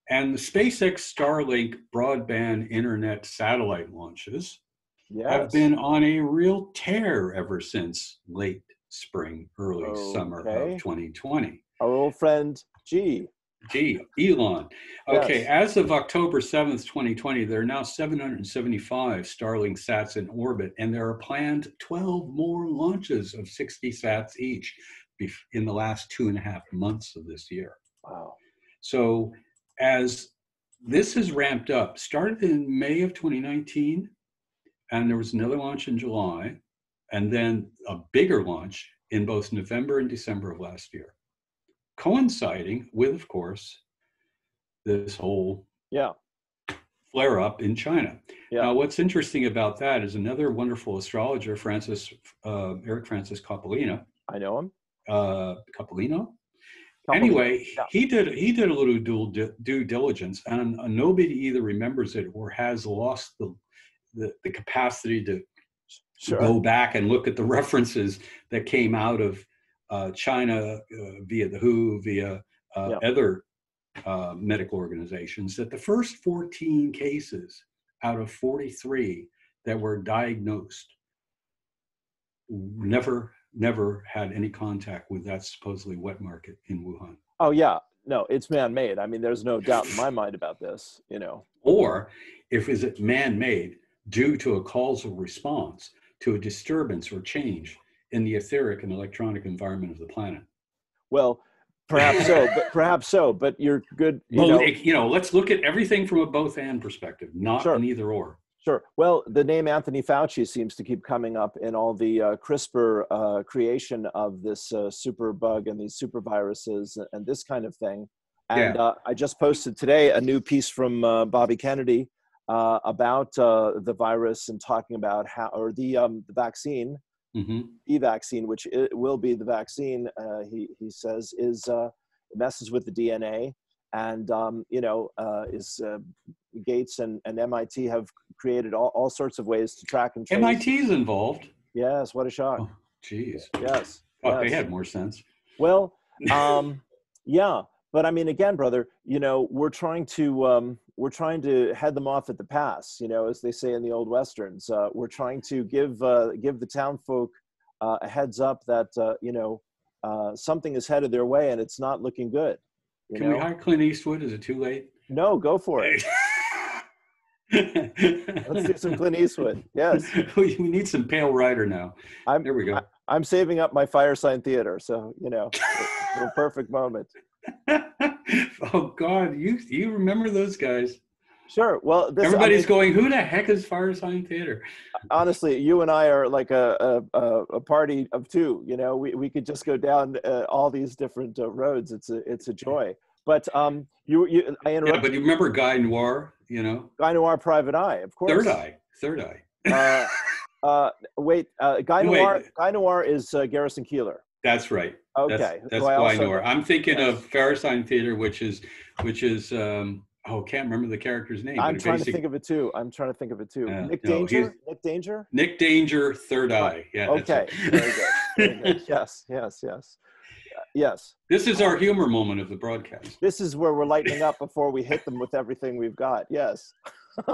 S1: And the SpaceX Starlink broadband internet satellite launches
S2: yes.
S1: have been on a real tear ever since late spring, early summer of 2020.
S2: Our old friend G.
S1: Gee, Elon. Okay,
S2: Yes.
S1: as of October 7th, 2020, there are now 775 Starlink sats in orbit, and there are planned 12 more launches of 60 sats each in the last two and a half months of this year.
S2: Wow.
S1: So, as this has ramped up, started in May of 2019, and there was another launch in July, and then a bigger launch in both November and December of last year, coinciding with, of course, this whole
S2: Yeah.
S1: flare up in China.
S2: Yeah.
S1: Now, what's interesting about that is another wonderful astrologer, Francis uh, Eric Francis Coppolino.
S2: I know him.
S1: Uh, Coppolino, anyway,
S2: yeah.
S1: he did he did a little due, due diligence, and uh, nobody either remembers it or has lost the the, the capacity to
S2: Sure.
S1: go back and look at the references that came out of China uh, via the WHO, via uh,
S2: Yeah.
S1: other uh, medical organizations. That the first 14 cases out of 43 that were diagnosed never never had any contact with that supposedly wet market in Wuhan.
S2: Oh yeah. No, it's man-made. I mean, there's no doubt in my mind about this. You know.
S1: or if is it man-made due to a causal response to a disturbance or change in the etheric and electronic environment of the planet.
S2: Well, perhaps so, but perhaps so. But you're good. You
S1: well,
S2: know,
S1: it- you know, let's look at everything from a both and perspective, not
S2: Sure.
S1: an either or.
S2: Sure. Well, the name Anthony Fauci seems to keep coming up in all the uh, CRISPR uh, creation of this uh, super bug and these super viruses and this kind of thing. And
S1: Yeah.
S2: uh, I just posted today a new piece from uh, Bobby Kennedy uh, about uh, the virus and talking about how, or the, um, the vaccine,
S1: hmm
S2: the vaccine, which it will be the vaccine, uh, he, he says, is uh, messes with the DNA. And, um, you know, uh, is uh, Gates and, and MIT have created all, all sorts of ways to track and trace.
S1: MIT's involved.
S2: Yes, what a shock.
S1: Oh, Jeez.
S2: Yes.
S1: Thought they had more sense.
S2: Well, um, yeah, but I mean, again, brother, you know, we're trying to um, we're trying to head them off at the pass, you know, as they say in the old westerns. Uh, we're trying to give uh, give the town folk uh, a heads up that uh, you know uh, something is headed their way and it's not looking good.
S1: Can we
S2: know?
S1: hire Clint Eastwood? Is it too late?
S2: No, go for it. Let's do some Clint Eastwood. Yes,
S1: we we need some pale rider now.
S2: I'm
S1: There we go.
S2: I'm saving up my fire sign theater, so you know, the perfect moment.
S1: oh God, you you remember those guys?
S2: Sure. Well, this I
S1: Everybody's
S2: mean,
S1: going, who the heck is Firesign Theater?
S2: honestly, you and I are like a a, a, party of two. You know, we, we could just go down uh, all these different uh, roads. It's a it's a joy. But um, you you I
S1: Yeah, but you remember Guy Noir? You know,
S2: Guy Noir, Private Eye, of course.
S1: Third Eye, Third Eye.
S2: Uh, uh, wait, uh, Guy
S1: Wait.
S2: Noir. Guy Noir is uh, Garrison Keillor.
S1: That's right.
S2: Okay,
S1: That's, that's
S2: I
S1: Guy
S2: also-
S1: I'm thinking
S2: Yes.
S1: of Firesign Theater, which is which is um, oh, can't remember the character's name.
S2: I'm trying to think of it too. I'm trying to think of it too.
S1: Yeah,
S2: Nick
S1: no,
S2: Danger. Nick Danger.
S1: Nick Danger, Third Eye. Yeah.
S2: Okay, very good. Very good. Yes, yes, yes, Uh, yes.
S1: this is our humor moment of the broadcast.
S2: This is where we're lightening up before we hit them with everything we've got. Yes.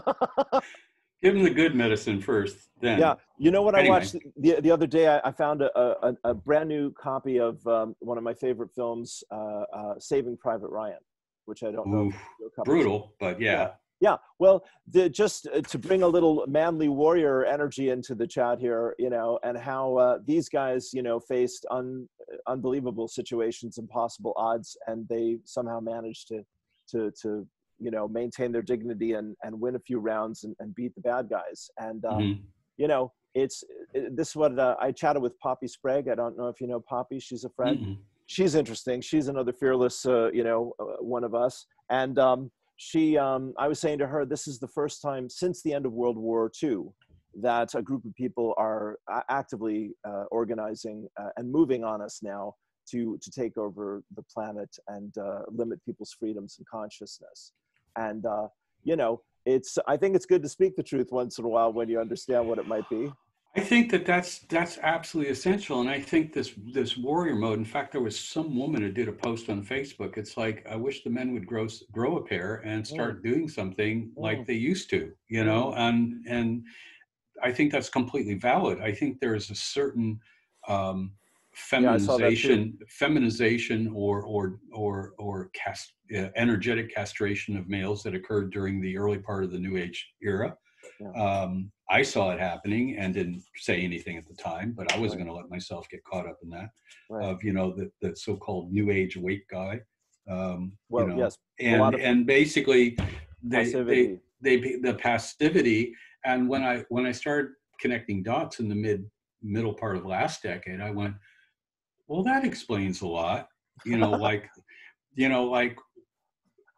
S1: Give them the good medicine first, then.
S2: Yeah, you know what
S1: Anyway.
S2: I watched the, the other day? I, I found a, a, a brand new copy of um, one of my favorite films, uh, uh, Saving Private Ryan, which I don't know.
S1: Oof,
S2: come-
S1: brutal, but yeah.
S2: Yeah, well, the, just uh, to bring a little manly warrior energy into the chat here, you know, and how uh, these guys, you know, faced un, unbelievable situations, impossible odds, and they somehow managed to, to, to, you know, maintain their dignity and, and win a few rounds and, and beat the bad guys. And uh,
S1: Mhm.
S2: you know, it's it, this is what uh, I chatted with Poppy Sprague. I don't know if you know Poppy. She's a friend.
S1: Mm-mm.
S2: She's interesting. She's another fearless, uh, you know, uh, one of us. And um, she, um, I was saying to her, this is the first time since the end of World War II that a group of people are actively uh, organizing uh, and moving on us now to to take over the planet and uh, limit people's freedoms and consciousness. And uh, you know, it's I think it's good to speak the truth once in a while when you understand what it might be.
S1: I think that that's that's absolutely essential, and I think this this warrior mode. In fact, there was some woman who did a post on Facebook. It's like I wish the men would grow grow a pair and start doing something like
S2: Mm.
S1: they used to, you know. And and I think that's completely valid. I think there is a certain um,
S2: Yeah, that too.
S1: feminization, feminization, or or or or cast, uh, energetic castration of males that occurred during the early part of the New Age era.
S2: Yeah.
S1: Um, I saw it happening and didn't say anything at the time, but I wasn't
S2: Right.
S1: going to let myself get caught up in that.
S2: Right.
S1: Of you know the the so-called New Age weight guy. Um,
S2: well,
S1: you know,
S2: yes,
S1: and and basically they, they
S2: passivity.
S1: they the passivity and when i when i started connecting dots in the mid middle part of last decade i went well that explains a lot you know like you know like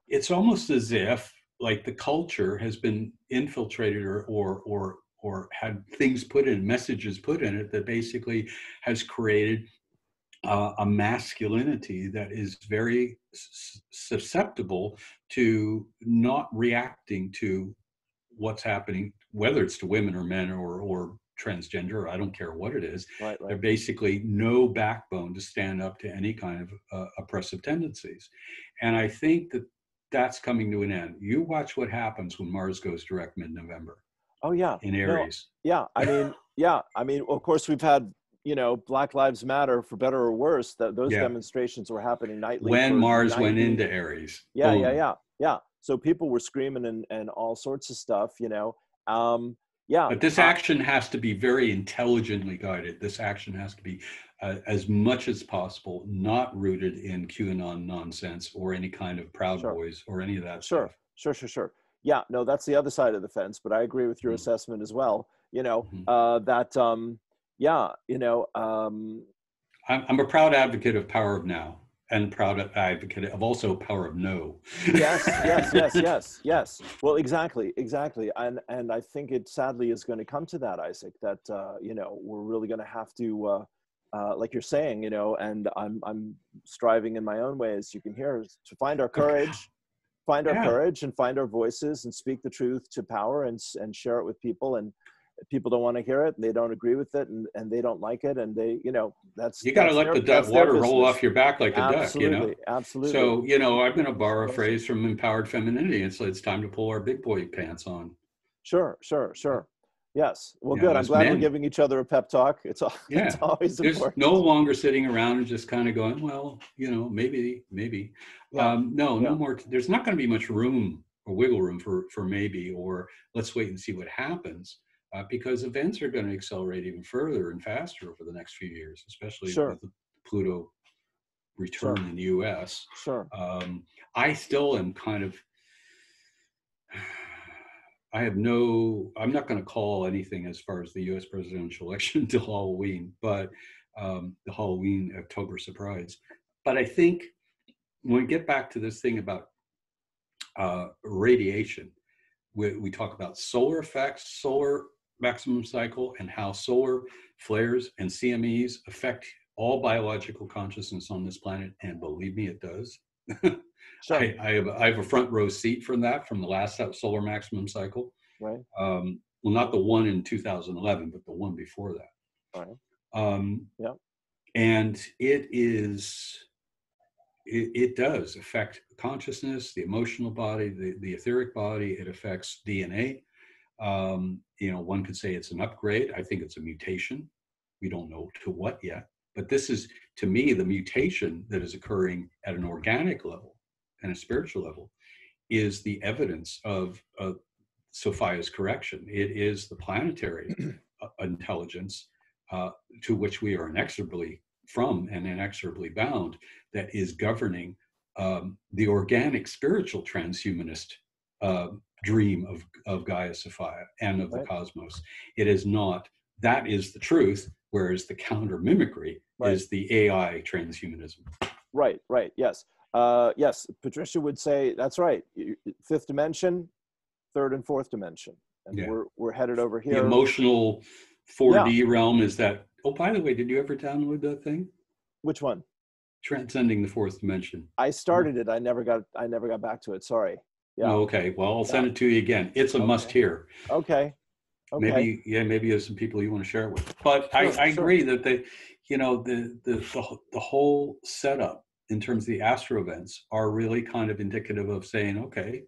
S1: it's almost as if like the culture has been infiltrated or or or or had things put in messages put in it that basically has created uh, a masculinity that is very s- susceptible to not reacting to what's happening, whether it's to women or men or or transgender. or I don't care what it is.
S2: right,
S1: They're basically no backbone to stand up to any kind of uh, oppressive tendencies, and I think that that's coming to an end. You watch what happens when Mars goes direct mid-November
S2: Oh yeah,
S1: in
S2: No,
S1: Aries.
S2: yeah. I mean, yeah. I mean, of course, we've had you know Black Lives Matter for better or worse. That those
S1: Yeah.
S2: demonstrations were happening nightly.
S1: when Mars went into Aries.
S2: yeah yeah yeah yeah so people were screaming and, and all sorts of stuff you know um yeah
S1: But this action has to be very intelligently guided. This action has to be, uh, as much as possible, not rooted in QAnon nonsense or any kind of Proud
S2: Sure.
S1: Boys or any of that
S2: sure
S1: stuff.
S2: sure sure sure yeah no that's the other side of the fence but i agree with your
S1: Mhm.
S2: assessment as well you know
S1: Mhm.
S2: uh that um yeah you know um
S1: I'm, I'm a proud advocate of Power of Now and proud advocate of also Power of No.
S2: yes yes yes yes yes well exactly exactly and and i think it sadly is going to come to that isaac that uh you know we're really going to have to uh uh, like you're saying, you know, and I'm I'm striving in my own way, as you can hear, to find our courage, find our
S1: Yeah.
S2: courage, and find our voices, and speak the truth to power, and and share it with people. And people don't want to hear it, and they don't agree with it, and, and they don't like it, and they, you know, that's
S1: You got to let
S2: their-
S1: the duck water roll off your back like a duck, you know?
S2: Absolutely, absolutely.
S1: So, you know, I'm going to borrow a phrase from Empowered Femininity. It's, it's time to pull our big boy pants on.
S2: Sure, sure, sure. Yes. Well,
S1: Yeah,
S2: good. I'm
S1: as
S2: glad we're giving each other a pep talk. It's, al-
S1: Yeah.
S2: it's always
S1: There's
S2: important.
S1: no longer sitting around and just kind of going, well, you know, maybe, maybe.
S2: Yeah.
S1: Um, no,
S2: Yeah.
S1: no more. There's not going to be much room or wiggle room for for maybe or let's wait and see what happens uh, because events are going to accelerate even further and faster over the next few years, especially
S2: Sure.
S1: with the Pluto return
S2: Sure.
S1: in the U.S.
S2: Sure.
S1: Um, I still am kind of. I have no. I'm not going to call anything as far as the U.S. presidential election until Halloween, but um, the Halloween October surprise. But I think when we get back to this thing about uh, radiation, we, we talk about solar effects, solar maximum cycle, and how solar flares and CMEs affect all biological consciousness on this planet. And believe me, it does.
S2: Sure.
S1: I, I, have, I have a front row seat from that, from the last solar maximum cycle.
S2: Right.
S1: Um, well, not the one in 2011, but the one before that.
S2: Right.
S1: Um,
S2: Yep.
S1: And it is, it, it does affect consciousness, the emotional body, the, the etheric body. It affects DNA. Um, you know, one could say it's an upgrade. I think it's a mutation. We don't know to what yet. But this is, to me, the mutation that is occurring at an organic level and a spiritual level is the evidence of, of Sophia's correction. It is the planetary uh, intelligence uh, to which we are inexorably from and inexorably bound that is governing um, the organic spiritual transhumanist uh, dream of, of Gaia Sophia and of
S2: Right.
S1: the cosmos. It is not, that is the truth, whereas the counter mimicry
S2: Right.
S1: is the AI transhumanism.
S2: Right. Right. Yes. Uh, yes. Patricia would say that's right. Fifth dimension, third and fourth dimension, and
S1: Yeah.
S2: we're we're headed over
S1: The
S2: here.
S1: emotional 4D realm is that, oh, by the way, did you ever download that thing?
S2: Which one?
S1: Transcending the fourth dimension.
S2: I started it. I never got. I never got back to it. Sorry. Yeah.
S1: Oh, okay. Well, I'll send it to you again. It's a
S2: Okay.
S1: must hear.
S2: Okay. Okay.
S1: maybe yeah maybe there's some people you want to share it with but i,
S2: Sure,
S1: I
S2: sure.
S1: agree that the you know the, the the the whole setup in terms of the astro events are really kind of indicative of saying okay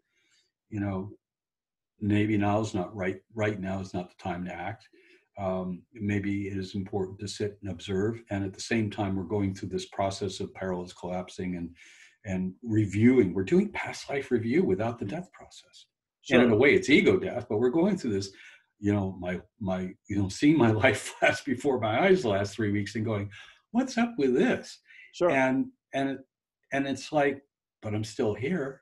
S1: you know maybe now is not right. Right now is not the time to act. Um, maybe it is important to sit and observe. And at the same time, we're going through this process of parallels collapsing and and reviewing. We're doing past life review without the mm. death process. Sure. And in a way, it's ego death, but we're going through this. You know, my my you know, seeing my life flash before my eyes the last three weeks and going, what's up with this?
S2: Sure.
S1: And and it, and it's like, but I'm still here.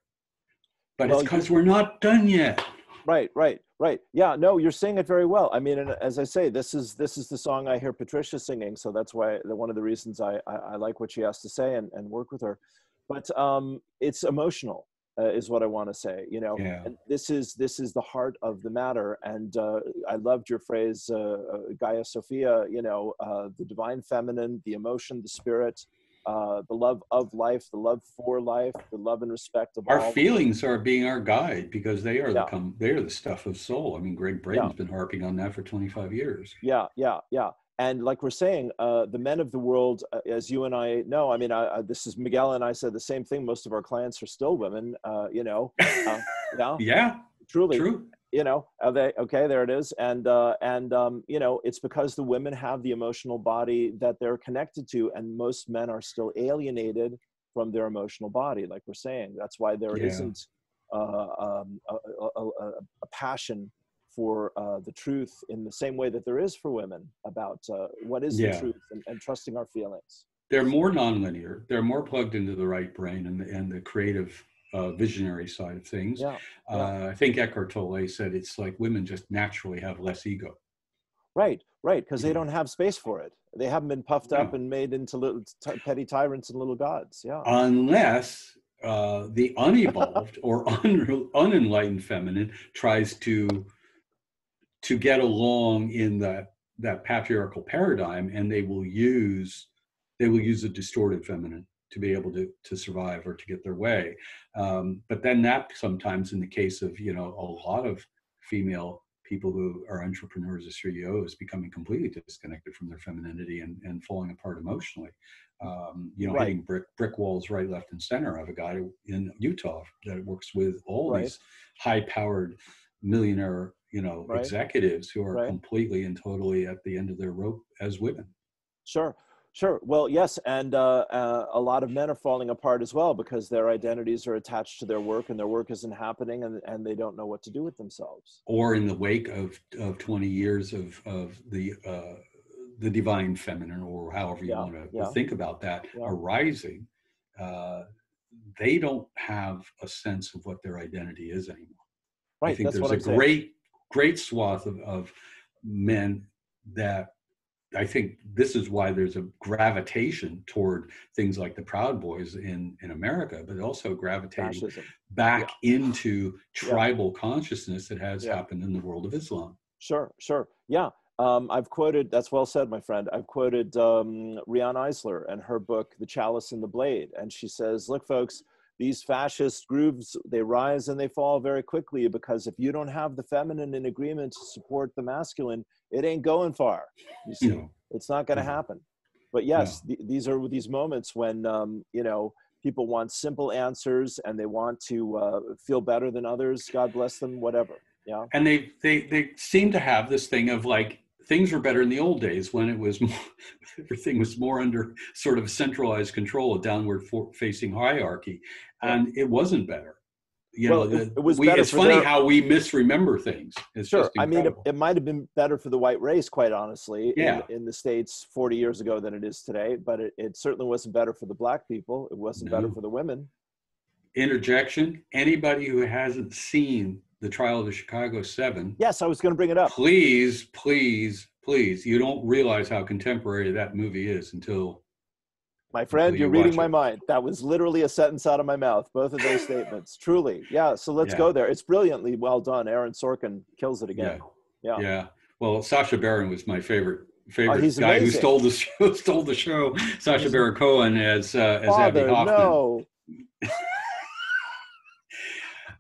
S1: But well, it's because we're not done yet.
S2: Right, right, right. Yeah, no, you're saying it very well. I mean, and uh, as I say, this is this is the song I hear Patricia singing, so that's why the, one of the reasons I I, I like what she has to say and, and work with her. But um, it's emotional, uh, is what I want to say. You know,
S1: yeah.
S2: and this is this is the heart of the matter. And uh, I loved your phrase, uh, uh Gaia Sophia. You know, uh, the divine feminine, the emotion, the spirit uh, the love of life, the love for life, the love and respect of
S1: our
S2: all.
S1: feelings are being our guide because they are yeah. the come they are the stuff of soul. I mean, Gregg Braden's yeah. been harping on that for 25 years.
S2: Yeah, yeah, yeah. And like we're saying, uh, the men of the world, uh, as you and I know, I mean, I, I, this is Miguel and I said the same thing. Most of our clients are still women, uh, you know. Uh,
S1: yeah, yeah,
S2: truly.
S1: True
S2: you know are they okay there it is and uh, and um, you know it's because the women have the emotional body that they're connected to and most men are still alienated from their emotional body like we're saying that's why there
S1: yeah.
S2: not uh, um, a, a, a, a, passion for uh, the truth in the same way that there is for women about uh, what is
S1: yeah.
S2: the truth and, and trusting our feelings
S1: they're more nonlinear they're more plugged into the right brain and the, and the creative uh, visionary side of things.
S2: Yeah,
S1: yeah. Uh, I think Eckhart Tolle said it's like women just naturally have less ego.
S2: Right, right, because they don't have space for it. They haven't been puffed yeah. up and made into little t- petty tyrants and little gods. Yeah.
S1: Unless uh, the unevolved or un- unenlightened feminine tries to to get along in that that patriarchal paradigm, and they will use they will use a distorted feminine to be able to, to survive or to get their way. Um, but then that sometimes in the case of, you know, a lot of female people who are entrepreneurs or CEOs becoming completely disconnected from their femininity and, and falling apart emotionally. Um, you know, right. hitting brick brick walls right, left, and center. I have a guy in Utah that works with all right. these high-powered millionaire, you know, right. executives who are completely and totally at the end of their rope as women.
S2: Sure. Sure. Well, yes, and uh, uh, a lot of men are falling apart as well because their identities are attached to their work, and their work isn't happening, and, and they don't know what to do with themselves.
S1: Or in the wake of, of twenty years of of the uh, the divine feminine, or however you yeah, want to yeah. think about that, yeah. arising, uh, they don't have a sense of what their identity is anymore.
S2: Right.
S1: I think
S2: there's
S1: a great great swath of, of men that I think this is why there's a gravitation toward things like the Proud Boys in in America, but also gravitating Fascism. back yeah. into tribal yeah. consciousness that has yeah. happened in the world of Islam.
S2: Sure, sure, yeah. Um, I've quoted. That's well said, my friend. I've quoted um, Riane Eisler and her book, "The Chalice and the Blade," and she says, "Look, folks." These fascist grooves, they rise and they fall very quickly because if you don't have the feminine in agreement to support the masculine, it ain't going far. You see, no. it's not going to happen. But yes, no. th- these are these moments when um, you know people want simple answers and they want to uh, feel better than others. God bless them, whatever. Yeah.
S1: And they they they seem to have this thing of like things were better in the old days when it was more, everything was more under sort of centralized control, a downward for, facing hierarchy, and it wasn't better you well, know, the, it, was we, it's funny their, how we misremember things. It's
S2: sure. I mean, it, it might have been better for the white race, quite honestly,
S1: yeah.
S2: in, in, the States 40 years ago than it is today, but it, it certainly wasn't better for the black people. It wasn't no. better for the women.
S1: Interjection anybody who hasn't seen the trial of the Chicago Seven.
S2: Yes, I was going to bring it up.
S1: Please, please, please. You don't realize how contemporary that movie is until
S2: my friend, you're reading my it. mind. That was literally a sentence out of my mouth. Both of those statements, truly. Yeah. So let's yeah. go there. It's brilliantly well done. Aaron Sorkin kills it again.
S1: Yeah. Yeah. yeah. Well, Sacha Baron was my favorite favorite oh, guy amazing. who stole the show. Stole the show. Sacha Baron Cohen as uh, as
S2: Father,
S1: Abbie Hoffman.
S2: No.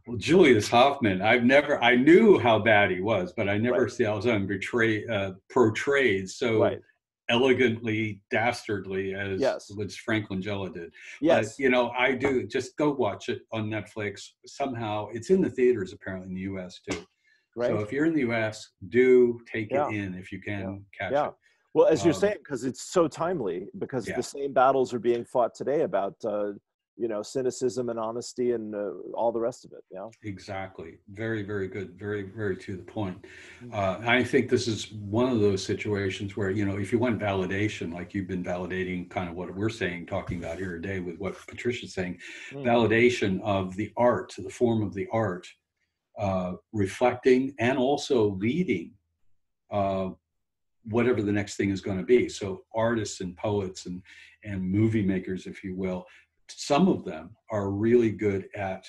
S1: well, Julius Hoffman. I've never. I knew how bad he was, but I never right. saw him betray uh, portrayed so. Right elegantly dastardly as
S2: yes.
S1: as Frank Langella did.
S2: Yes.
S1: But, you know, I do just go watch it on Netflix. Somehow it's in the theaters apparently in the US too.
S2: Great.
S1: So if you're in the U.S., do take
S2: Yeah.
S1: it in if you can catch
S2: Yeah.
S1: it.
S2: Well, as you're
S1: Um,
S2: saying, because it's so timely, because
S1: Yeah.
S2: the same battles are being fought today about, uh, you know, cynicism and honesty and uh, all the rest of it. Yeah.
S1: Exactly. Very, very good. Very, very to the point.
S2: Mm.
S1: Uh, I think this is one of those situations where, you know, if you want validation, like you've been validating kind of what we're saying, talking about here today with what Patricia's saying,
S2: Mm.
S1: validation of the art, the form of the art, uh, reflecting and also leading uh, whatever the next thing is going to be. So artists and poets and and movie makers, if you will, some of them are really good at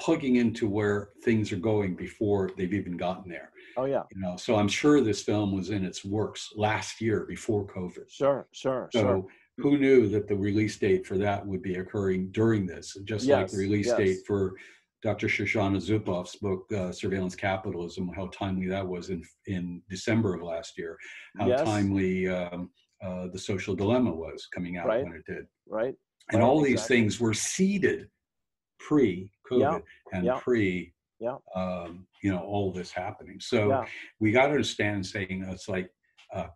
S1: plugging into where things are going before they've even gotten there.
S2: Oh, yeah.
S1: You know, so I'm sure this film was in its works last year before COVID.
S2: Sure, sure,
S1: So
S2: sure.
S1: who knew that the release date for that would be occurring during this? Just like the release
S2: yes.
S1: date for Dr. Shoshana Zuboff's book, uh, Surveillance Capitalism, how timely that was in, in December of last year, how
S2: Yes.
S1: timely um, uh, The Social Dilemma was coming out
S2: Right.
S1: when it did.
S2: Right.
S1: And
S2: Right,
S1: all these things were seeded pre-COVID
S2: Yeah,
S1: and
S2: yeah,
S1: pre,
S2: yeah.
S1: um, you know, all this happening. So
S2: Yeah.
S1: we got to understand saying it's like uh,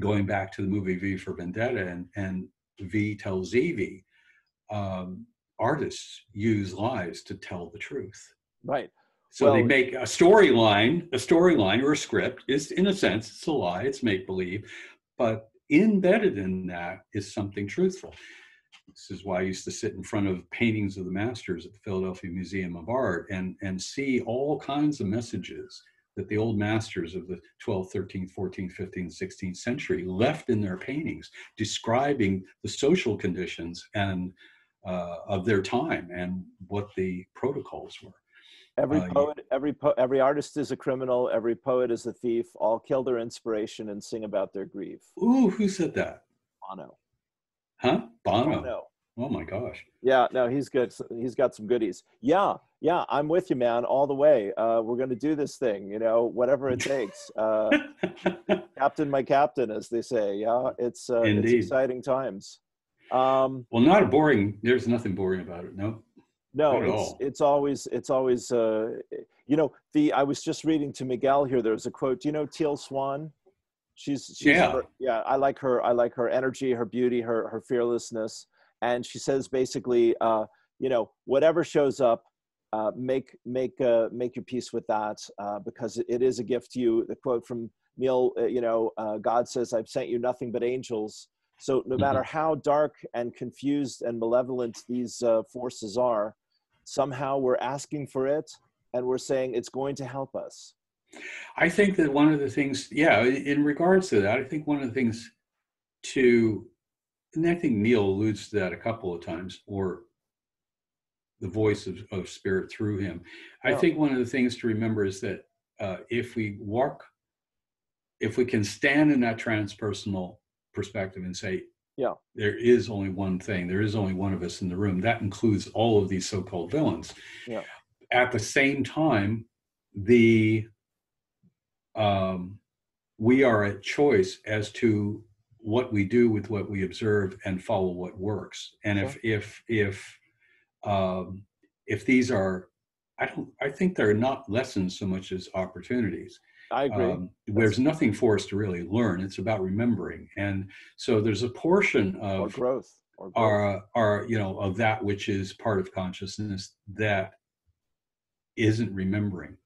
S1: going back to the movie V for Vendetta and, and V tells Evey, um, artists use lies to tell the truth.
S2: Right.
S1: So they make a storyline, a storyline or a script is in a sense, it's a lie, it's make believe, but embedded in that is something truthful. This is why I used to sit in front of paintings of the masters at the Philadelphia Museum of Art and, and see all kinds of messages that the old masters of the 12th, 13th, 14th, 15th, 16th century left in their paintings, describing the social conditions and uh, of their time and what the protocols were.
S2: Every
S1: Uh,
S2: poet, every po- every artist is a criminal. Every poet is a thief. All kill their inspiration and sing about their grief.
S1: Ooh, who said that?
S2: Bono.
S1: Huh? Bono.
S2: Bono.
S1: Oh my gosh.
S2: Yeah, no, he's good. He's got some goodies. Yeah, yeah, I'm with you, man, all the way. Uh, we're gonna do this thing, you know, whatever it takes. Uh, captain, my captain, as they say. Yeah, it's uh, it's exciting times. Um,
S1: well, not a boring. There's nothing boring about it. No.
S2: No, it's it's always it's always uh, you know the I was just reading to Miguel here. There was a quote. Do you know Teal Swan? She's, she's
S1: Yeah.
S2: ver- yeah. I like her. I like her energy, her beauty, her her fearlessness. And she says basically, uh, you know, whatever shows up, uh, make make uh, make your peace with that uh, because it, it is a gift to you. The quote from Neale, uh, you know, uh, God says, "I've sent you nothing but angels." So no matter how dark and confused and malevolent these uh, forces are, somehow we're asking for it, and we're saying it's going to help us.
S1: I think that one of the things, yeah, in regards to that, I think one of the things to, and I think Neale alludes to that a couple of times, or the voice of, of spirit through him. I
S2: Yeah.
S1: think one of the things to remember is that uh, if we walk, if we can stand in that transpersonal perspective and say,
S2: Yeah.
S1: there is only one thing, there is only one of us in the room, that includes all of these so called villains.
S2: Yeah.
S1: At the same time, the um, we are at choice as to what we do with what we observe and follow what works. And if if if um, if these are, I don't, I think they're not lessons so much as opportunities.
S2: I agree.
S1: Um, there's nothing for us to really learn. It's about remembering, and so there's a portion
S2: or
S1: of
S2: growth. Or growth.
S1: our our you know of that which is part of consciousness that isn't remembering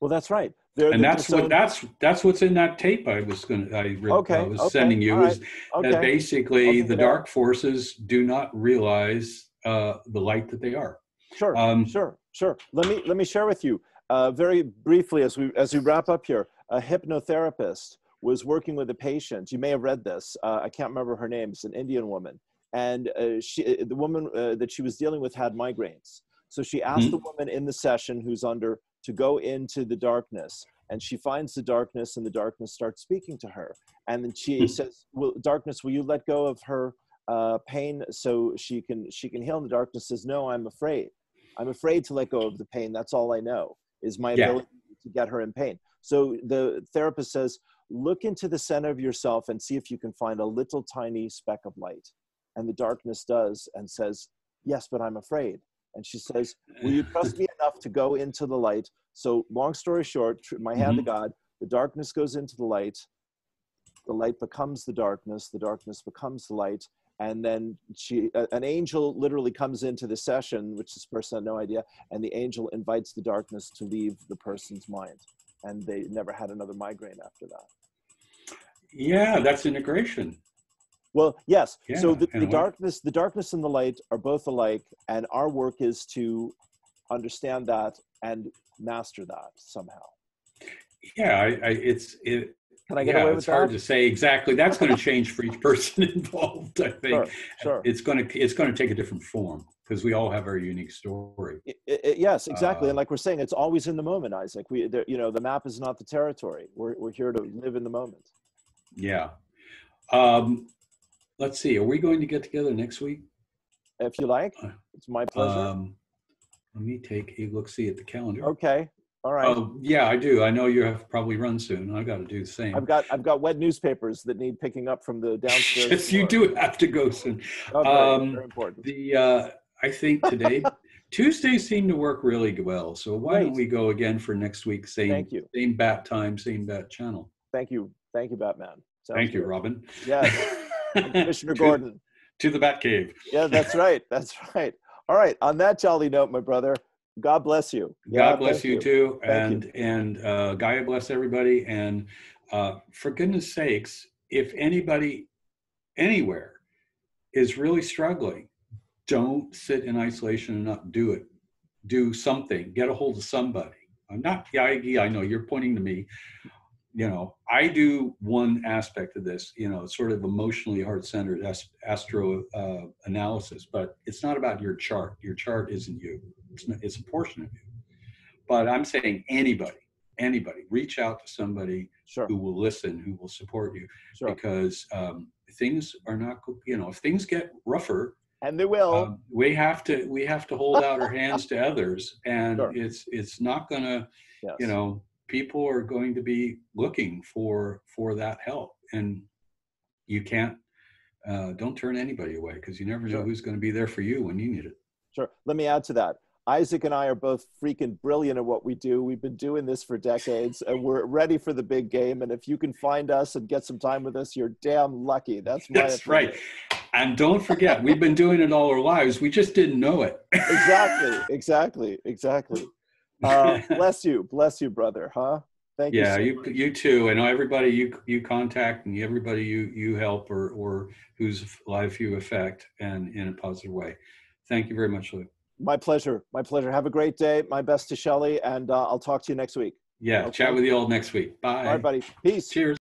S2: well, that's right. They're
S1: and
S2: the
S1: that's what
S2: disowned-
S1: that's that's what's in that tape i was gonna i, re-
S2: Okay,
S1: I was
S2: okay,
S1: sending you
S2: all
S1: is
S2: okay.
S1: that basically
S2: I'll
S1: the
S2: it
S1: dark forces do not realize uh, the light that they are
S2: Sure,
S1: Um,
S2: sure, sure. Let me let me share with you uh, very briefly as we as we wrap up here. A hypnotherapist was working with a patient. You may have read this. Uh, I can't remember her name. It's an Indian woman, and uh, she the woman uh, that she was dealing with had migraines. So she asked
S1: Mhm.
S2: the woman in the session who's under to go into the darkness, and she finds the darkness, and the darkness starts speaking to her. And then she
S1: Hmm.
S2: says, "Will darkness? Will you let go of her uh, pain so she can she can heal?" And the darkness says, "No, I'm afraid." I'm afraid to let go of the pain. That's all I know is my
S1: Yeah.
S2: ability to get her in pain. So the therapist says, look into the center of yourself and see if you can find a little tiny speck of light. And the darkness does and says, yes, but I'm afraid. And she says, will you trust me enough to go into the light. So, long story short, my hand to
S1: Mm-hmm.
S2: God, the darkness goes into the light. The light becomes the darkness. The darkness becomes the light. And then she, an angel literally comes into the session, which this person had no idea, and the angel invites the darkness to leave the person's mind. And they never had another migraine after that.
S1: Yeah, that's integration.
S2: Well, yes. so the, the darkness, the darkness and the light are both alike, and our work is to understand that and master that somehow.
S1: Yeah, I, I it's it.
S2: Can I get
S1: yeah,
S2: away
S1: it's
S2: with
S1: hard to say exactly. That's going to change for each person involved. I think
S2: Sure, sure.
S1: it's going to it's going to take a different form because we all have our unique story.
S2: I- I- I- yes, exactly.
S1: Uh,
S2: and like we're saying, it's always in the moment, Isaac. We, there, you know, the map is not the territory. We're we're here to live in the moment.
S1: Yeah. Um, let's see. Are we going to get together next week?
S2: If you like,
S1: Uh,
S2: it's my pleasure.
S1: Um, let me take a look. See at the calendar.
S2: okay, all right.
S1: Oh, yeah, I do. I know you have probably run soon. I've got to do the same.
S2: I've got I've got wet newspapers that need picking up from the downstairs.
S1: yes, you do have to go soon.
S2: Oh, very,
S1: Um,
S2: very important.
S1: The uh, I think today Tuesdays seem to work really well. So why don't we go again for next week? Same
S2: Thank you.
S1: same bat time, same bat channel.
S2: Thank you. Thank you, Batman. Sounds
S1: Thank you. Robin.
S2: Yes. Commissioner
S1: To-
S2: Gordon.
S1: to the Bat Cave.
S2: Yeah, that's right. That's right. All right. On that jolly note, my brother, God bless you.
S1: God bless
S2: thank
S1: you, too,
S2: Thank
S1: and and uh, Gaia bless everybody. And uh, for goodness sakes, if anybody anywhere is really struggling, don't sit in isolation and not do it. Do something. Get a hold of somebody. I'm not Yaigi. I know you're pointing to me. You know, I do one aspect of this. You know, sort of emotionally heart-centered astro uh, analysis, but it's not about your chart. Your chart isn't you. It's, not, it's a portion of you. But I'm saying anybody, anybody, reach out to somebody
S2: Sure.
S1: who will listen, who will support you,
S2: Sure.
S1: because um, things are not. You know, if things get rougher,
S2: And they will.
S1: um, we have to we have to hold out our hands to others, and
S2: Sure.
S1: it's it's not gonna.
S2: yes.
S1: You know, people are going to be looking for for that help, and you can't. Uh, don't turn anybody away because you never know
S2: Sure.
S1: who's going to be there for you when you need it.
S2: Sure. Let me add to that. Isaac and I are both freaking brilliant at what we do. We've been doing this for decades and we're ready for the big game. And if you can find us and get some time with us, you're damn lucky. That's my
S1: That's
S2: opinion.
S1: right. And don't forget, we've been doing it all our lives. We just didn't know it.
S2: Exactly. Exactly. Exactly. Uh, bless you. Bless you, brother. Huh? Thank you.
S1: yeah,
S2: you.
S1: you
S2: so much.
S1: you too. I know everybody you you contact and everybody you you help or or whose life you affect and in a positive way. Thank you very much, Luke.
S2: My pleasure. My pleasure. Have a great day. My best to Shelly. And uh, I'll talk to you next week.
S1: Yeah,
S2: Okay.
S1: chat with you all next week. Bye.
S2: All right, buddy. Peace.
S1: Cheers.